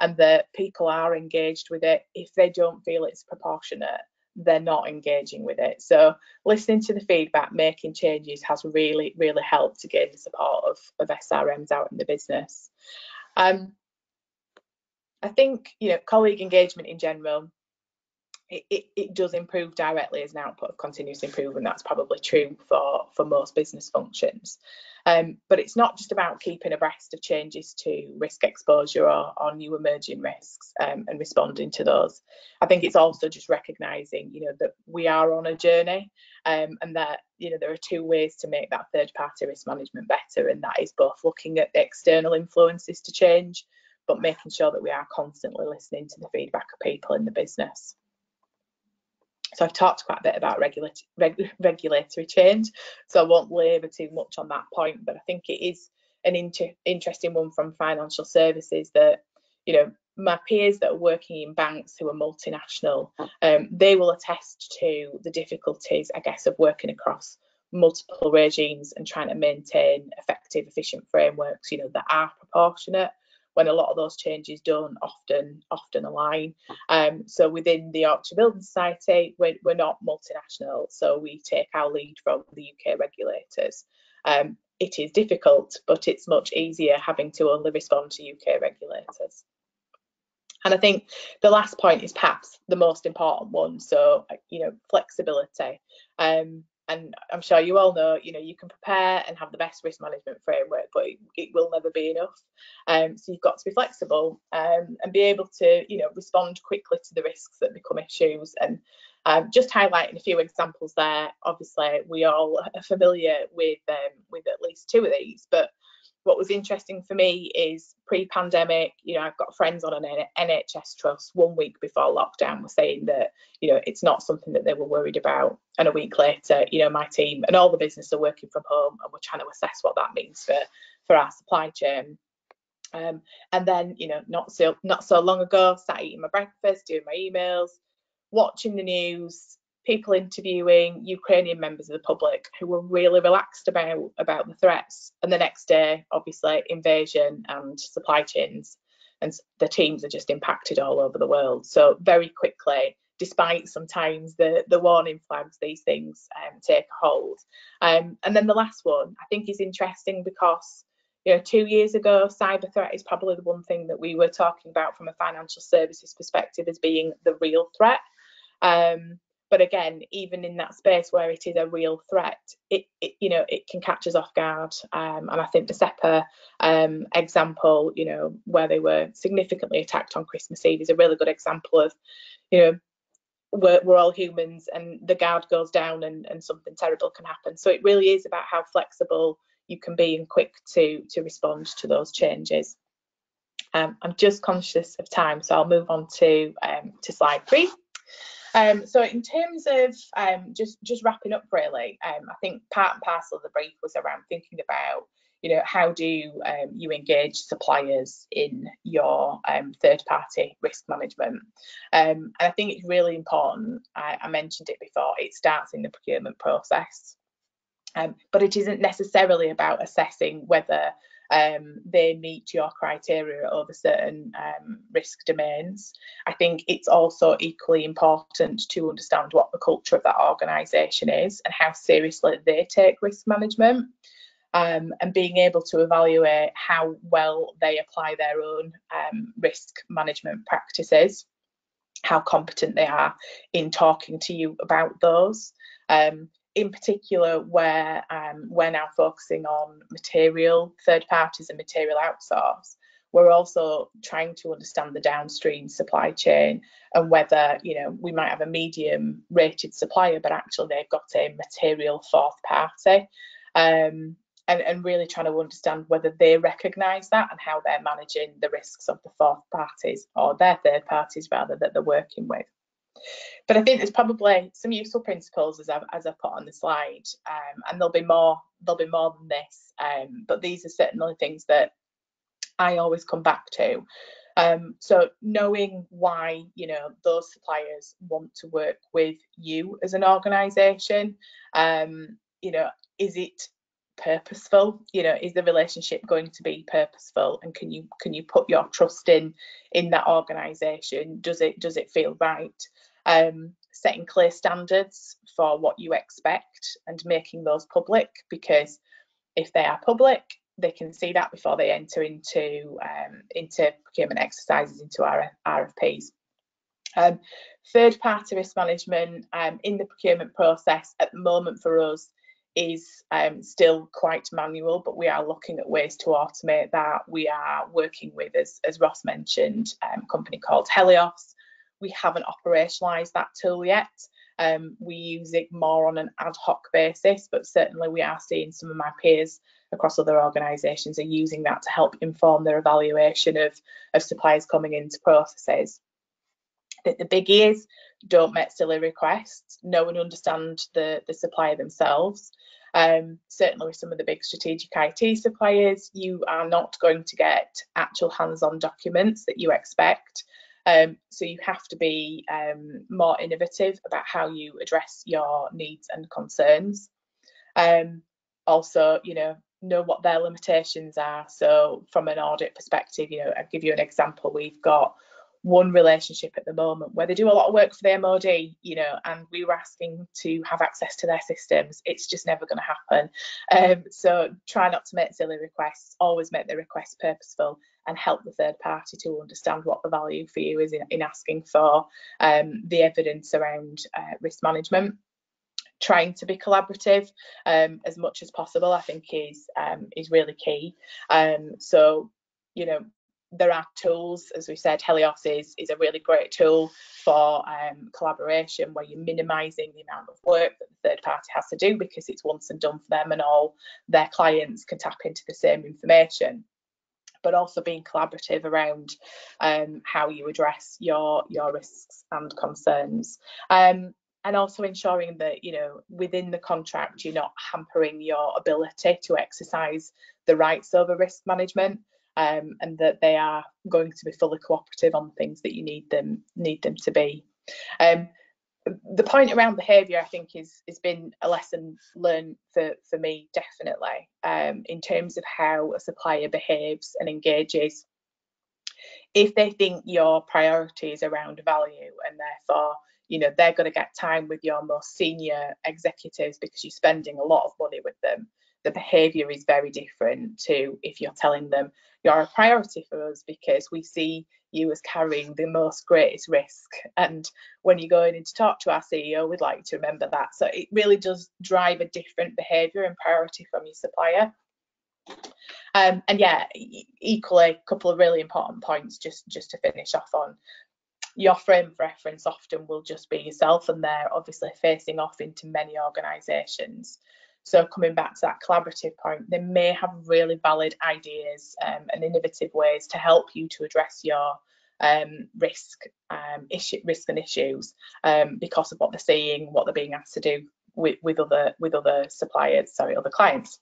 and that people are engaged with it. If they don't feel it's proportionate, they're not engaging with it. So listening to the feedback, making changes has really, really helped to gain the support of, of SRMs out in the business. Um, I think, you know, colleague engagement in general it, it, does improve directly as an output of continuous improvement. That's probably true for, for most business functions. Um, but it's not just about keeping abreast of changes to risk exposure or, or new emerging risks um, and responding to those. I think it's also just recognising, you know, that we are on a journey um, and that, you know, there are two ways to make that third party risk management better. And that is both looking at the external influences to change, but making sure that we are constantly listening to the feedback of people in the business. So I've talked quite a bit about regulatory, reg, regulatory change, so I won't labour too much on that point, but I think it is an inter interesting one from financial services that, you know, my peers that are working in banks who are multinational, um, they will attest to the difficulties, I guess, of working across multiple regimes and trying to maintain effective, efficient frameworks, you know, that are proportionate when a lot of those changes don't often often align. Um, so within the Yorkshire Building Society, we're, we're not multinational, so we take our lead from the UK regulators. Um, it is difficult, but it's much easier having to only respond to UK regulators. And I think the last point is perhaps the most important one. So, you know, flexibility. Um, and I'm sure you all know, you know, you can prepare and have the best risk management framework, but it, will never be enough. Um, so you've got to be flexible um, and be able to, you know, respond quickly to the risks that become issues. And um, just highlighting a few examples there. Obviously, we all are familiar with um, with at least two of these, but what was interesting for me is pre-pandemic you know i've got friends on an nhs trust one week before lockdown were saying that you know it's not something that they were worried about. And a week later you know my team and all the business are working from home and we're trying to assess what that means for for our supply chain. Um, and then you know not so not so long ago sat eating my breakfast doing my emails watching the news people interviewing Ukrainian members of the public who were really relaxed about about the threats. And the next day, obviously, invasion and supply chains, and the teams are just impacted all over the world. So very quickly, despite sometimes the the warning flags, these things um, take hold. Um, and then the last one, I think, is interesting because. You know, two years ago, cyber threat is probably the one thing that we were talking about from a financial services perspective as being the real threat. Um, but again even in that space where it is a real threat it, it you know it can catch us off guard. Um, and i think the SEPA um, example you know where they were significantly attacked on christmas eve is a really good example of you know we're, we're all humans and the guard goes down and, and something terrible can happen. So it really is about how flexible you can be and quick to to respond to those changes. Um, i'm just conscious of time so i'll move on to um, to slide three um, so in terms of um, just just wrapping up really, um, I think part and parcel of the brief was around thinking about you know how do um, you engage suppliers in your um, third party risk management? Um, and I think it's really important I, I, mentioned it before it starts in the procurement process. But it isn't necessarily about assessing whether um, they meet your criteria over certain um, risk domains. I think it's also equally important to understand what the culture of that organisation is and how seriously they take risk management. Um, and being able to evaluate how well they apply their own um, risk management practices, how competent they are in talking to you about those. Um, in particular where um, we're now focusing on material third parties and material outsource. We're also trying to understand the downstream supply chain and whether you know we might have a medium rated supplier but actually they've got a material fourth party. Um, and, and really trying to understand whether they recognise that and how they're managing the risks of the fourth parties or their third parties rather that they're working with but I think there's probably some useful principles as I've, as I've put on the slide, um, and there'll be more. There'll be more than this, um, but these are certainly things that I always come back to. Um, so knowing why you know those suppliers want to work with you as an organisation, um, you know, is it purposeful you know is the relationship going to be purposeful and can you can you put your trust in in that organization does it does it feel right um, setting clear standards for what you expect and making those public because if they are public they can see that before they enter into um, into procurement exercises into our RFPs. Um, third party risk management um, in the procurement process at the moment for us is um, still quite manual, but we are looking at ways to automate that. We are working with, as, as Ross mentioned, um, a company called Hellios. We haven't operationalised that tool yet. Um, we use it more on an ad hoc basis, but certainly we are seeing some of my peers across other organisations are using that to help inform their evaluation of, of suppliers coming into processes. The, the biggie is don't make silly requests, know and understand the, the supplier themselves. Um, certainly with some of the big strategic IT suppliers, you are not going to get actual hands-on documents that you expect. Um, so you have to be um, more innovative about how you address your needs and concerns. Um, also, you know, know what their limitations are. So from an audit perspective, you know, I'll give you an example. We've got one relationship at the moment where they do a lot of work for the MOD, you know, and we were asking to have access to their systems. It's just never going to happen. Um, so try not to make silly requests. Always make the request purposeful and help the third party to understand what the value for you is in, in asking for um, the evidence around uh, risk management trying to be collaborative um, as much as possible, I think is um, is really key. Um, so, you know, there are tools, as we said, Hellios is, is a really great tool for um, collaboration where you're minimising the amount of work that the third party has to do because it's once and done for them and all their clients can tap into the same information but also being collaborative around um, how you address your your risks and concerns. Um, and also ensuring that you know within the contract you're not hampering your ability to exercise the rights over risk management um, and that they are going to be fully cooperative on things that you need them need them to be. Um, the point around behaviour, I think, is has been a lesson learned for for me definitely um, in terms of how a supplier behaves and engages. If they think your priority is around value and therefore you know they're going to get time with your most senior executives because you're spending a lot of money with them the behavior is very different to if you're telling them you're a priority for us because we see you as carrying the most greatest risk. And when you're going in to talk to our ceo we'd like you to remember that. So it really does drive a different behavior and priority from your supplier. Um, and yeah equally a couple of really important points just just to finish off on. Your frame of reference often will just be yourself and they're obviously facing off into many organisations. So coming back to that collaborative point, they may have really valid ideas um, and innovative ways to help you to address your um, risk, um, issue, risk and issues um, because of what they're seeing, what they're being asked to do with, with other with other suppliers, sorry, other clients.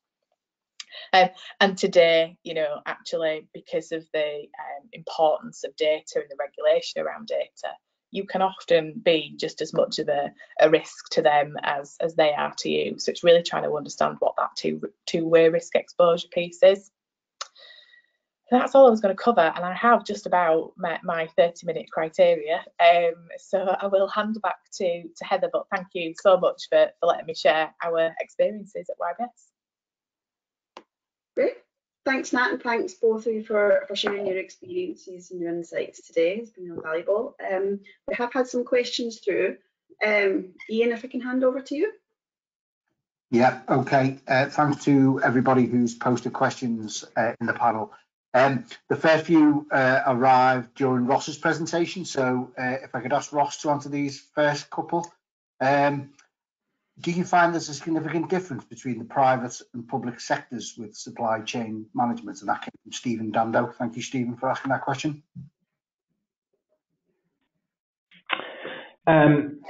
Um, and today, you know, actually, because of the um, importance of data and the regulation around data, you can often be just as much of a, a risk to them as as they are to you. So it's really trying to understand what that two two-way risk exposure piece is. That's all I was going to cover, and I have just about met my 30-minute criteria. Um, so I will hand back to to Heather. But thank you so much for for letting me share our experiences at YBS. Great. Thanks, Nat, and thanks both of you for, for sharing your experiences and your insights today. It's been valuable. Um, we have had some questions through. Um, Ian, if I can hand over to you. Yeah, okay. Uh, thanks to everybody who's posted questions uh, in the panel. Um, the first few uh, arrived during Ross's presentation, so uh, if I could ask Ross to answer these first couple. Um, do you find there's a significant difference between the private and public sectors with supply chain management? And that came from Stephen Dando. Thank you, Stephen, for asking that question. Um,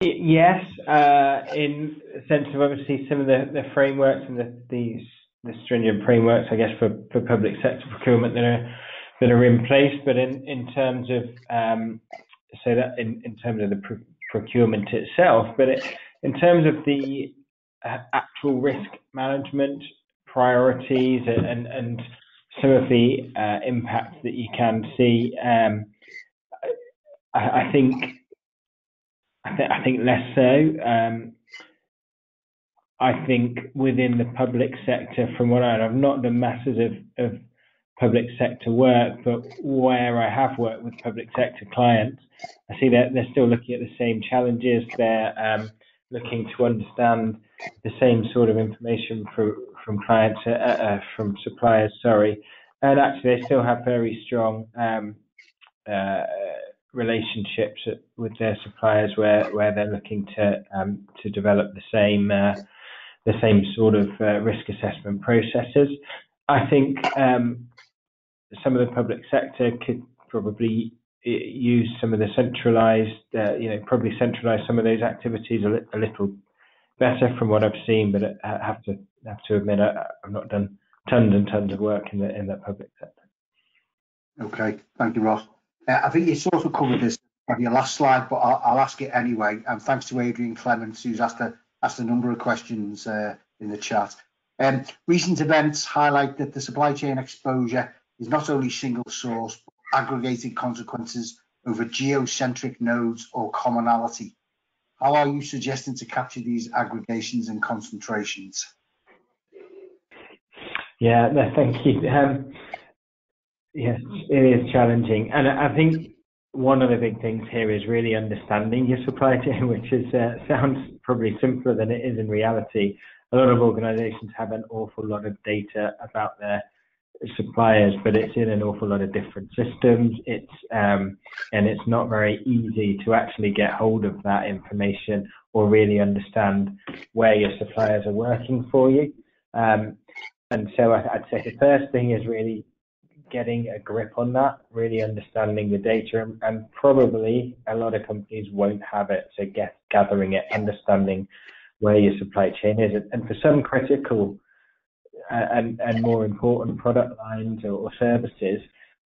yes, uh, in the sense of obviously some of the, the frameworks and the, these the stringent frameworks, I guess, for, for public sector procurement that are that are in place, but in, in terms of um, so that in, in terms of the pr procurement itself, but it, in terms of the uh, actual risk management priorities and, and some of the uh, impacts that you can see, um, I, I, think I, th- I, think less so. Um, I think within the public sector, from what I know, I've not done masses of, of public sector work, but where I have worked with public sector clients, I see that they're still looking at the same challenges. They're um, looking to understand the same sort of information for, from clients, uh, uh, from suppliers, sorry. And actually, they still have very strong um, uh, relationships with their suppliers where, where they're looking to um, to develop the same uh, the same sort of uh, risk assessment processes. I think um, some of the public sector could probably use some of the centralized, uh, you know, probably centralize some of those activities a, li- a little better from what I've seen, but I have to have to admit I, I've not done tons and tons of work in the in the public sector. Okay, thank you, Ross. Uh, I think you sort of covered this on your last slide, but I'll, I'll, ask it anyway. And thanks to Adrian Clements, who's asked a, asked a number of questions uh, in the chat. Um, recent events highlight that the supply chain exposure is not only single source, but aggregated consequences over geocentric nodes or commonality. How are you suggesting to capture these aggregations and concentrations? Yeah, no, thank you. Um, yes, it is challenging, and I think one of the big things here is really understanding your supply chain, which is uh, sounds probably simpler than it is in reality. A lot of organisations have an awful lot of data about their suppliers, but it's in an awful lot of different systems. It's um, and it's not very easy to actually get hold of that information or really understand where your suppliers are working for you. Um, and so I'd say the first thing is really getting a grip on that, really understanding the data, and, probably a lot of companies won't have it. So get gathering it, understanding where your supply chain is, and, and for some critical uh, and, and more important product lines or, or, services,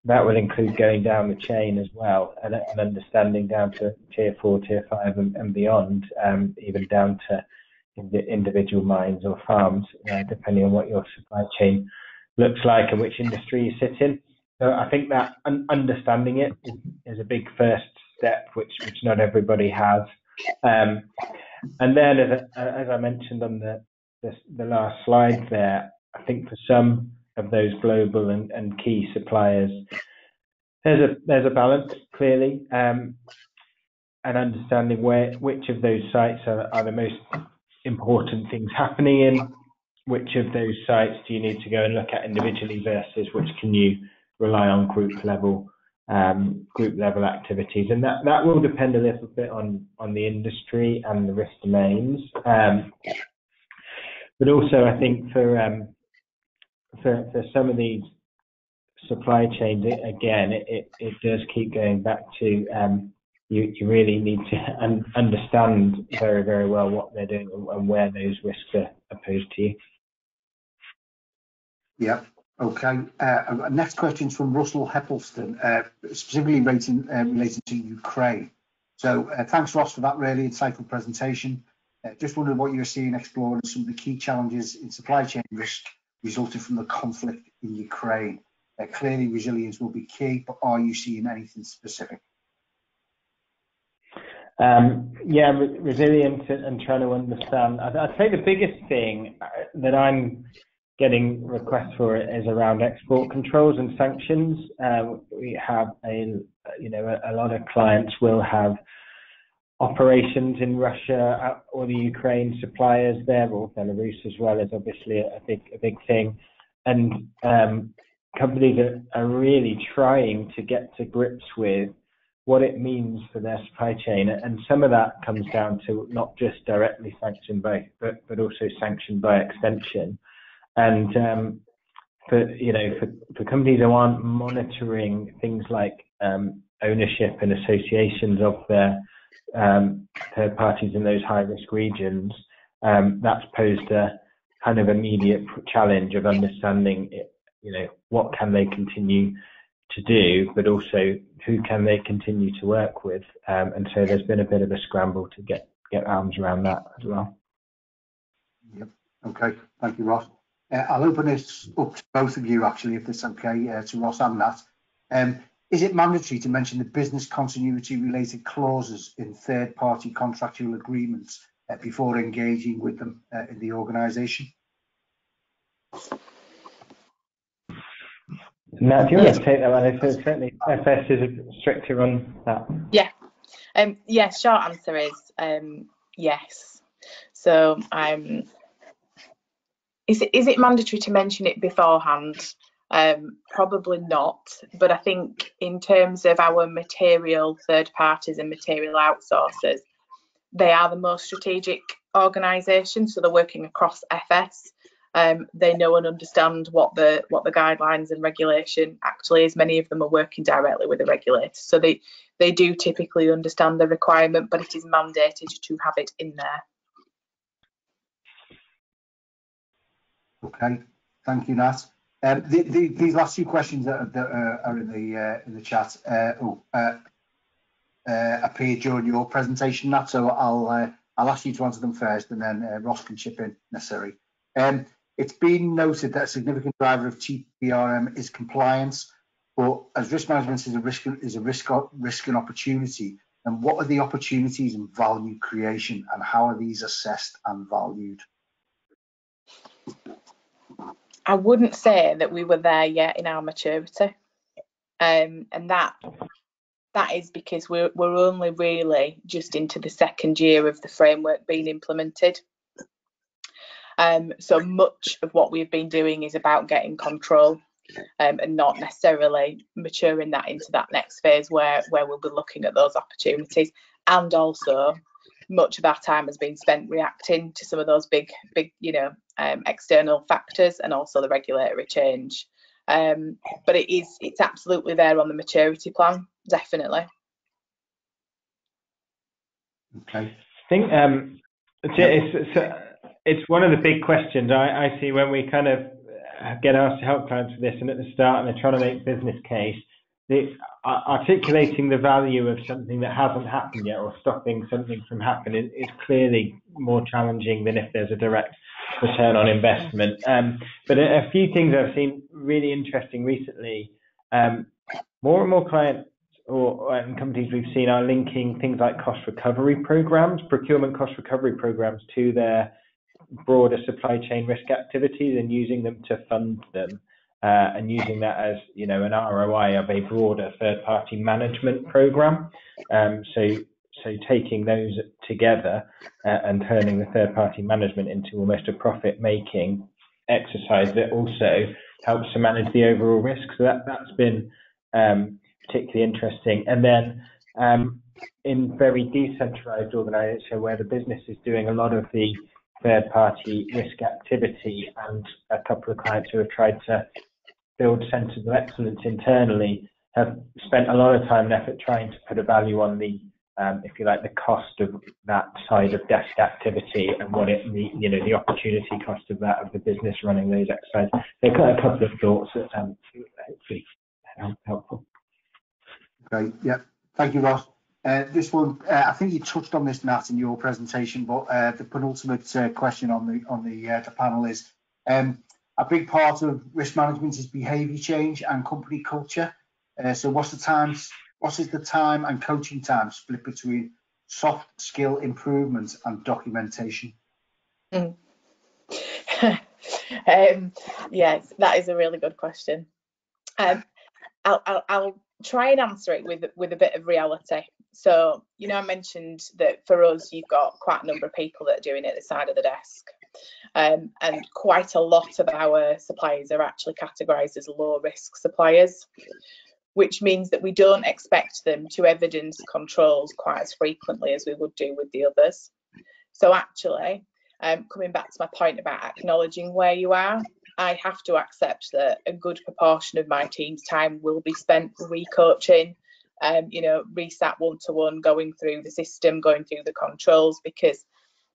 that will include going down the chain as well and, and understanding down to tier four, tier five, and, and beyond, um, even down to individual mines or farms, uh, depending on what your supply chain looks like and which industry you sit in. So I think that understanding it is, a big first step, which which not everybody has. Um, and then, as, as I mentioned on the, the, the last slide there, I think for some of those global and, and key suppliers, there's a there's a balance clearly, um, and understanding where which of those sites are, are the most important things happening in, which of those sites do you need to go and look at individually versus which can you rely on group level um, group level activities, and that that will depend a little bit on on the industry and the risk domains. Um, but also, I think for um, for, for some of these supply chains, it, again, it, it, it, does keep going back to um, you, you really need to un- understand very, very well what they're doing and where those risks are, are posed to you. Yeah. Okay. Uh, next question is from Russell Heppelston, uh, specifically rating, uh, related to Ukraine. So uh, thanks, Ross, for that really insightful presentation. Uh, just wondering what you're seeing exploring some of the key challenges in supply chain risk resulting from the conflict in Ukraine. Uh, clearly, resilience will be key, but are you seeing anything specific? Um, yeah, re- resilience and trying to understand. I'd, say the biggest thing uh, that I'm getting requests for is around export controls and sanctions. Uh, we have a, you know, a, lot of clients will have operations in Russia uh, or the Ukraine suppliers there, or Belarus as well is obviously a big a big thing, and um, companies are really trying to get to grips with what it means for their supply chain, and some of that comes down to not just directly sanctioned by, but but also sanctioned by extension, and um, for you know for, for companies who aren't monitoring things like um, ownership and associations of their um, third parties in those high risk regions, um, that's posed a kind of immediate challenge of understanding, you know, what can they continue to do, but also who can they continue to work with. Um, and so there's been a bit of a scramble to get get arms around that as well. Yep. Okay. Thank you, Ross. Uh, I'll open this up to both of you, actually, if it's okay, uh, to Ross and Nat. Um, is it mandatory to mention the business continuity related clauses in third party contractual agreements uh, before engaging with them uh, in the organisation? Now, do you want to take that one? certainly FS is stricter on that. Yeah. Um, yeah, short answer is um, yes. So um, is it, is it mandatory to mention it beforehand? Um, probably not, but I think in terms of our material third parties and material outsourcers, they are the most strategic organisations, so they're working across FS. Um, they know and understand what the what the guidelines and regulation actually is. Many of them are working directly with the regulator, so they they do typically understand the requirement, but it is mandated to have it in there. Okay, thank you, Nat. Um, the, the, these last two questions that, are- that are, are in the uh, in the chat uh, oh, uh, uh, appeared during your presentation, Nat. So I'll uh, I'll ask you to answer them first, and then uh, Ross can chip in necessary. Um, it's been noted that a significant driver of TPRM is compliance, but as risk management is a risk is a risk risk and opportunity. And what are the opportunities and value creation, and how are these assessed and valued? I wouldn't say that we were there yet in our maturity. Um, and that that is because we're we're only really just into the second year of the framework being implemented. Um, so much of what we've been doing is about getting control um, and not necessarily maturing that into that next phase where where we'll be looking at those opportunities. And also much of our time has been spent reacting to some of those big big you know um, external factors and also the regulatory change. Um, but it is it's absolutely there on the maturity plan definitely. Okay. I think um, it's, it's, it's, one of the big questions I, I see when we kind of get asked to help clients with this, and at the start, and they're trying to make business case. The, uh, articulating the value of something that hasn't happened yet, or stopping something from happening, is clearly more challenging than if there's a direct return on investment. Um, but a, a, few things I've seen really interesting recently. Um, more and more clients or and companies we've seen are linking things like cost recovery programs, procurement cost recovery programs to their broader supply chain risk activities and using them to fund them. Uh, and using that as you know an ROI of a broader third party management program. Um, so so taking those together uh, and turning the third party management into almost a profit making exercise that also helps to manage the overall risk. So that that's been um, particularly interesting. And then um, in very decentralized organization where the business is doing a lot of the third party risk activity and a couple of clients who have tried to build centers of excellence internally have spent a lot of time and effort trying to put a value on the um, if you like, the cost of that side of desk activity and what it, you know, the opportunity cost of that of the business running those exercises. They've got a couple of thoughts that um, hopefully helpful. Okay, yeah, thank you, Ross. Uh, this one, uh, I think you touched on this, Nat, in your presentation, but uh, the penultimate uh, question on the on the, uh, the panel is um, a big part of risk management is behaviour change and company culture. Uh, so, what's the time? What is the time and coaching time split between soft skill improvements and documentation? Mm. um, yes, that is a really good question. Um, I'll, I'll, I'll try and answer it with with a bit of reality. So, you know, I mentioned that for us, you've got quite a number of people that are doing it at the side of the desk. Um, and quite a lot of our suppliers are actually categorised as low risk suppliers, which means that we don't expect them to evidence controls quite as frequently as we would do with the others. So, actually, um, coming back to my point about acknowledging where you are, I have to accept that a good proportion of my team's time will be spent re-coaching, um, you know, resat one-to-one, going through the system, going through the controls, because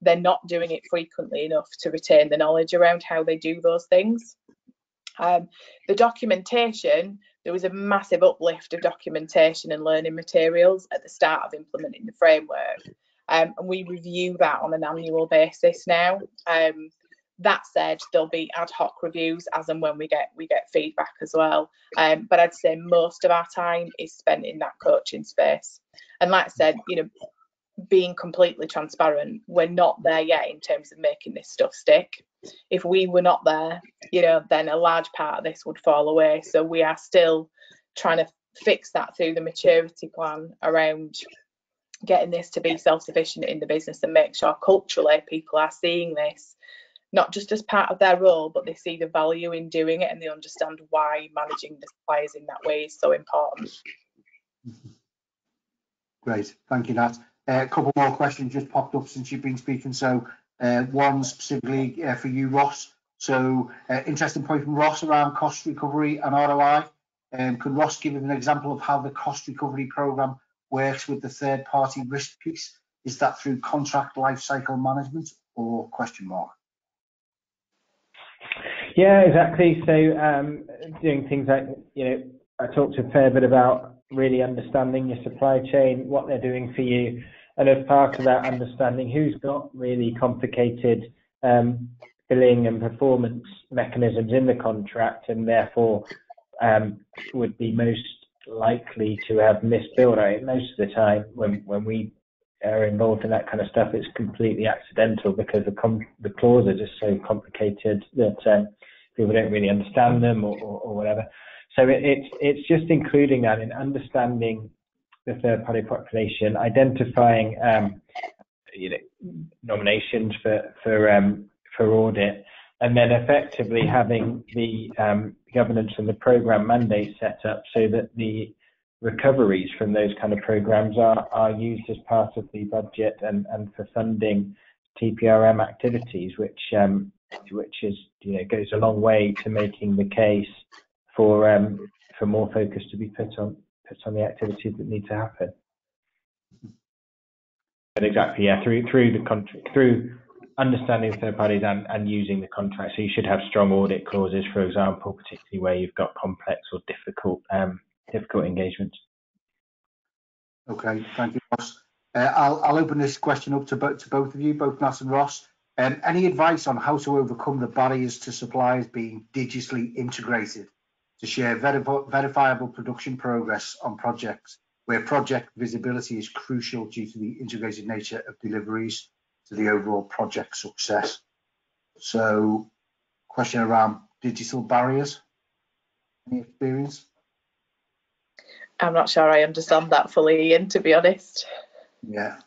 they're not doing it frequently enough to retain the knowledge around how they do those things. Um, the documentation, there was a massive uplift of documentation and learning materials at the start of implementing the framework. Um, and we review that on an annual basis now. Um, that said, there'll be ad hoc reviews as and when we get we get feedback as well. Um, but I'd say most of our time is spent in that coaching space. And like I said, you know, being completely transparent, we're not there yet in terms of making this stuff stick. If we were not there, you know, then a large part of this would fall away. So we are still trying to fix that through the maturity plan around getting this to be self-sufficient in the business and make sure culturally people are seeing this not just as part of their role, but they see the value in doing it and they understand why managing the suppliers in that way is so important. Great, thank you, Nat. Uh, a couple more questions just popped up since you've been speaking. So uh, one specifically uh, for you, Ross. So uh, interesting point from Ross around cost recovery and ROI. Um, could Ross give an example of how the cost recovery program works with the third party risk piece? Is that through contract lifecycle management or question mark? Yeah, exactly. So um, doing things like, you know, I talked a fair bit about really understanding your supply chain, what they're doing for you, and as part of that, understanding who's got really complicated um, billing and performance mechanisms in the contract, and therefore um, would be most likely to have misbilled. Right? Most of the time, when when we are involved in that kind of stuff, it's completely accidental because the com- the clauses are just so complicated that um, people don't really understand them or, or, or whatever. So it, it's it's just including that in understanding the third party population, identifying um, you know nominations for for um, for audit, and then effectively having the um, governance and the program mandate set up so that the recoveries from those kind of programs are, are used as part of the budget and, and for funding TPRM activities, which um, which is you know goes a long way to making the case for um, for more focus to be put on put on the activities that need to happen. Exactly, yeah, through through the contract through understanding third parties and, and using the contract. So you should have strong audit clauses, for example, particularly where you've got complex or difficult um, difficult engagements. Okay, thank you, Ross. Uh, I'll, I'll open this question up to, to both of you, both Nat and Ross. Um, any advice on how to overcome the barriers to suppliers being digitally integrated to share verif verifiable production progress on projects where project visibility is crucial due to the integrated nature of deliveries to the overall project success? So, question around digital barriers. Any experience? I'm not sure I understand that fully, Ian, to be honest. Yeah.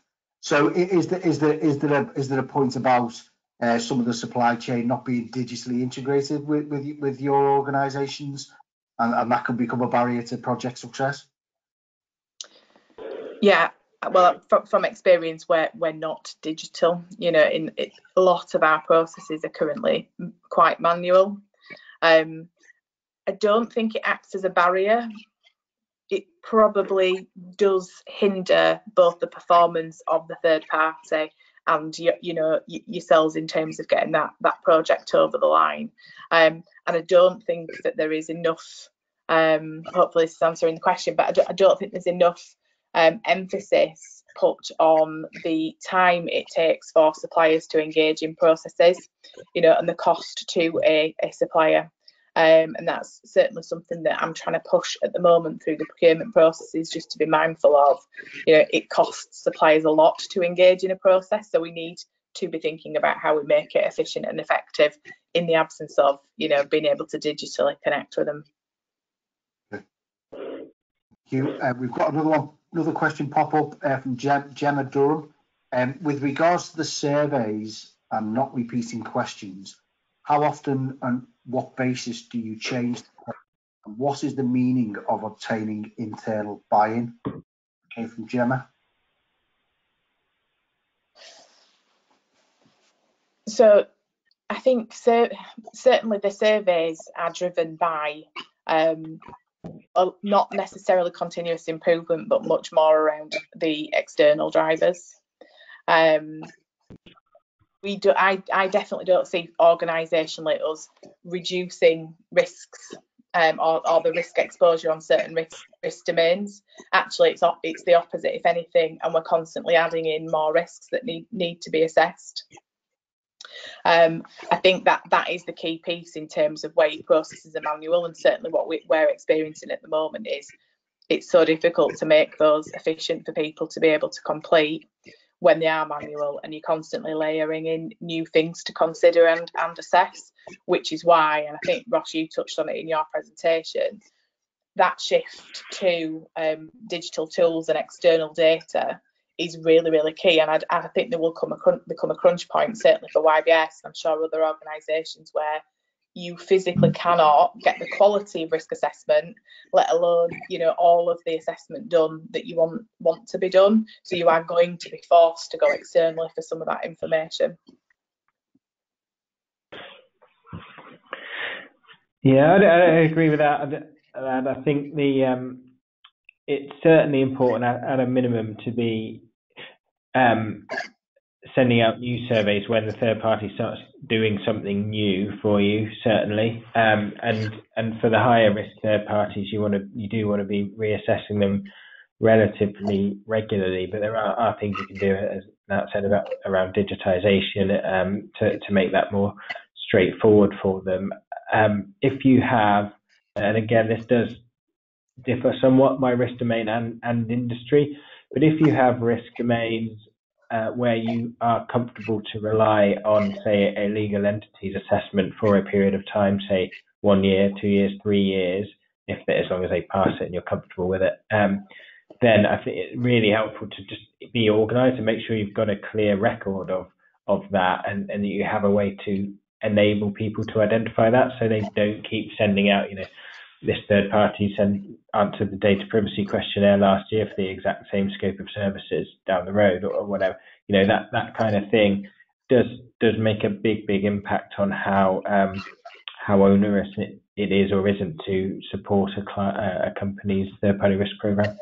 So is there is there is there a is there a point about uh, some of the supply chain not being digitally integrated with with, with your organisations, and, and that can become a barrier to project success? Yeah, well, from, from experience, we're we're not digital. You know, in it, a lot of our processes are currently quite manual. Um, I don't think it acts as a barrier it probably does hinder both the performance of the third party and you, you know yourselves in terms of getting that that project over the line. Um, and i don't think that there is enough um, hopefully this is answering the question but i don't, I don't think there's enough um, emphasis put on the time it takes for suppliers to engage in processes you know and the cost to a, a supplier um, and that's certainly something that I'm trying to push at the moment through the procurement processes, just to be mindful of. You know, it costs suppliers a lot to engage in a process, so we need to be thinking about how we make it efficient and effective in the absence of, you know, being able to digitally connect with them. Thank you. Uh, we've got another one, another question pop up uh, from Gemma Durham. Um, with regards to the surveys I'm not repeating questions, how often and what basis do you change? And what is the meaning of obtaining internal buy-in? Okay, from Gemma. So I think certainly the surveys are driven by um, not necessarily continuous improvement, but much more around the external drivers. Um, we do I, I definitely don't see organisation us reducing risks um, or, or the risk exposure on certain risk, risk domains. Actually, it's it's the opposite, if anything, and we're constantly adding in more risks that need need to be assessed. Um, I think that that is the key piece in terms of where your processes are manual, and certainly what we, we're experiencing at the moment is it's so difficult to make those efficient for people to be able to complete when they are manual and you're constantly layering in new things to consider and, and assess, which is why, and I think Ross, you touched on it in your presentation, that shift to um, digital tools and external data is really, really key. And I, I think there will come a, become a crunch point, certainly for YBS, and I'm sure other organisations where you physically cannot get the quality of risk assessment, let alone you know all of the assessment done that you want want to be done. So you are going to be forced to go externally for some of that information. Yeah, I, I agree with that. And I think the um, it's certainly important at, at, a minimum to be um, sending out new surveys when the third party starts doing something new for you certainly. Um, and and for the higher risk third parties you want to you do want to be reassessing them relatively regularly but there are, are things you can do as Nat said about around digitization um, to, to make that more straightforward for them. Um, if you have and again this does differ somewhat by risk domain and, and industry but if you have risk domains uh, where you are comfortable to rely on, say, a legal entity's assessment for a period of time, say one year, two years, three years, if as long as they pass it and you're comfortable with it, um, then I think it's really helpful to just be organised and make sure you've got a clear record of of that and, and that you have a way to enable people to identify that so they don't keep sending out, you know, this third party sent answered the data privacy questionnaire last year for the exact same scope of services down the road or, or whatever. You know that that kind of thing does does make a big big impact on how um, how onerous it, it is or isn't to support a, a company's third party risk program.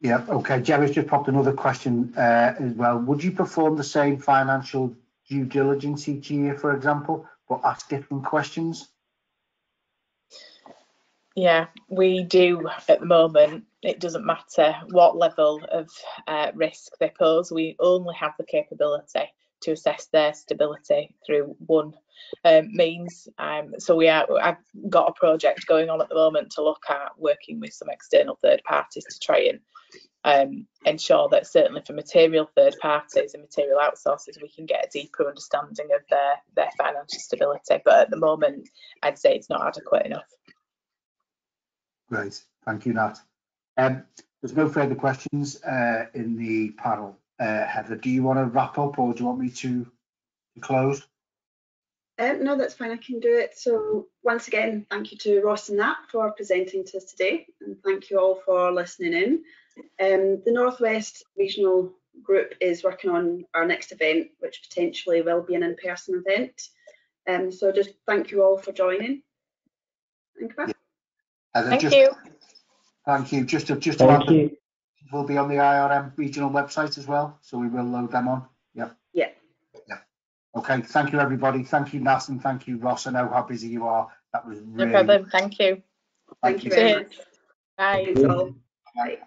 Yeah, okay. Jerry's just popped another question uh, as well. Would you perform the same financial due diligence each year, for example, but ask different questions? Yeah, we do at the moment. It doesn't matter what level of uh, risk they pose, we only have the capability to assess their stability through one um, means. Um, so we are, I've got a project going on at the moment to look at working with some external third parties to try and um, ensure that certainly for material third parties and material outsourcers, we can get a deeper understanding of their, their financial stability. But at the moment, I'd say it's not adequate enough. Great, thank you, Nat. Um, there's no further questions uh, in the panel. Uh, Heather, do you want to wrap up or do you want me to, to close? Um, no, that's fine, I can do it. So once again, thank you to Ross and Nat for presenting to us today and thank you all for listening in. Um, the Northwest Regional Group is working on our next event, which potentially will be an in-person event. Um, so just thank you all for joining. Thank you. Heather, Thank just, you. Thank you. Just to, just to Thank add, that you. will be on the IRM regional website as well, so we will load them on. Yep. Yeah. Yeah. Okay, thank you, everybody. Thank you, Nat, and thank you, Ross. I know how busy you are. That was No problem. Thank you. Thank you very much. Bye. Bye. Bye.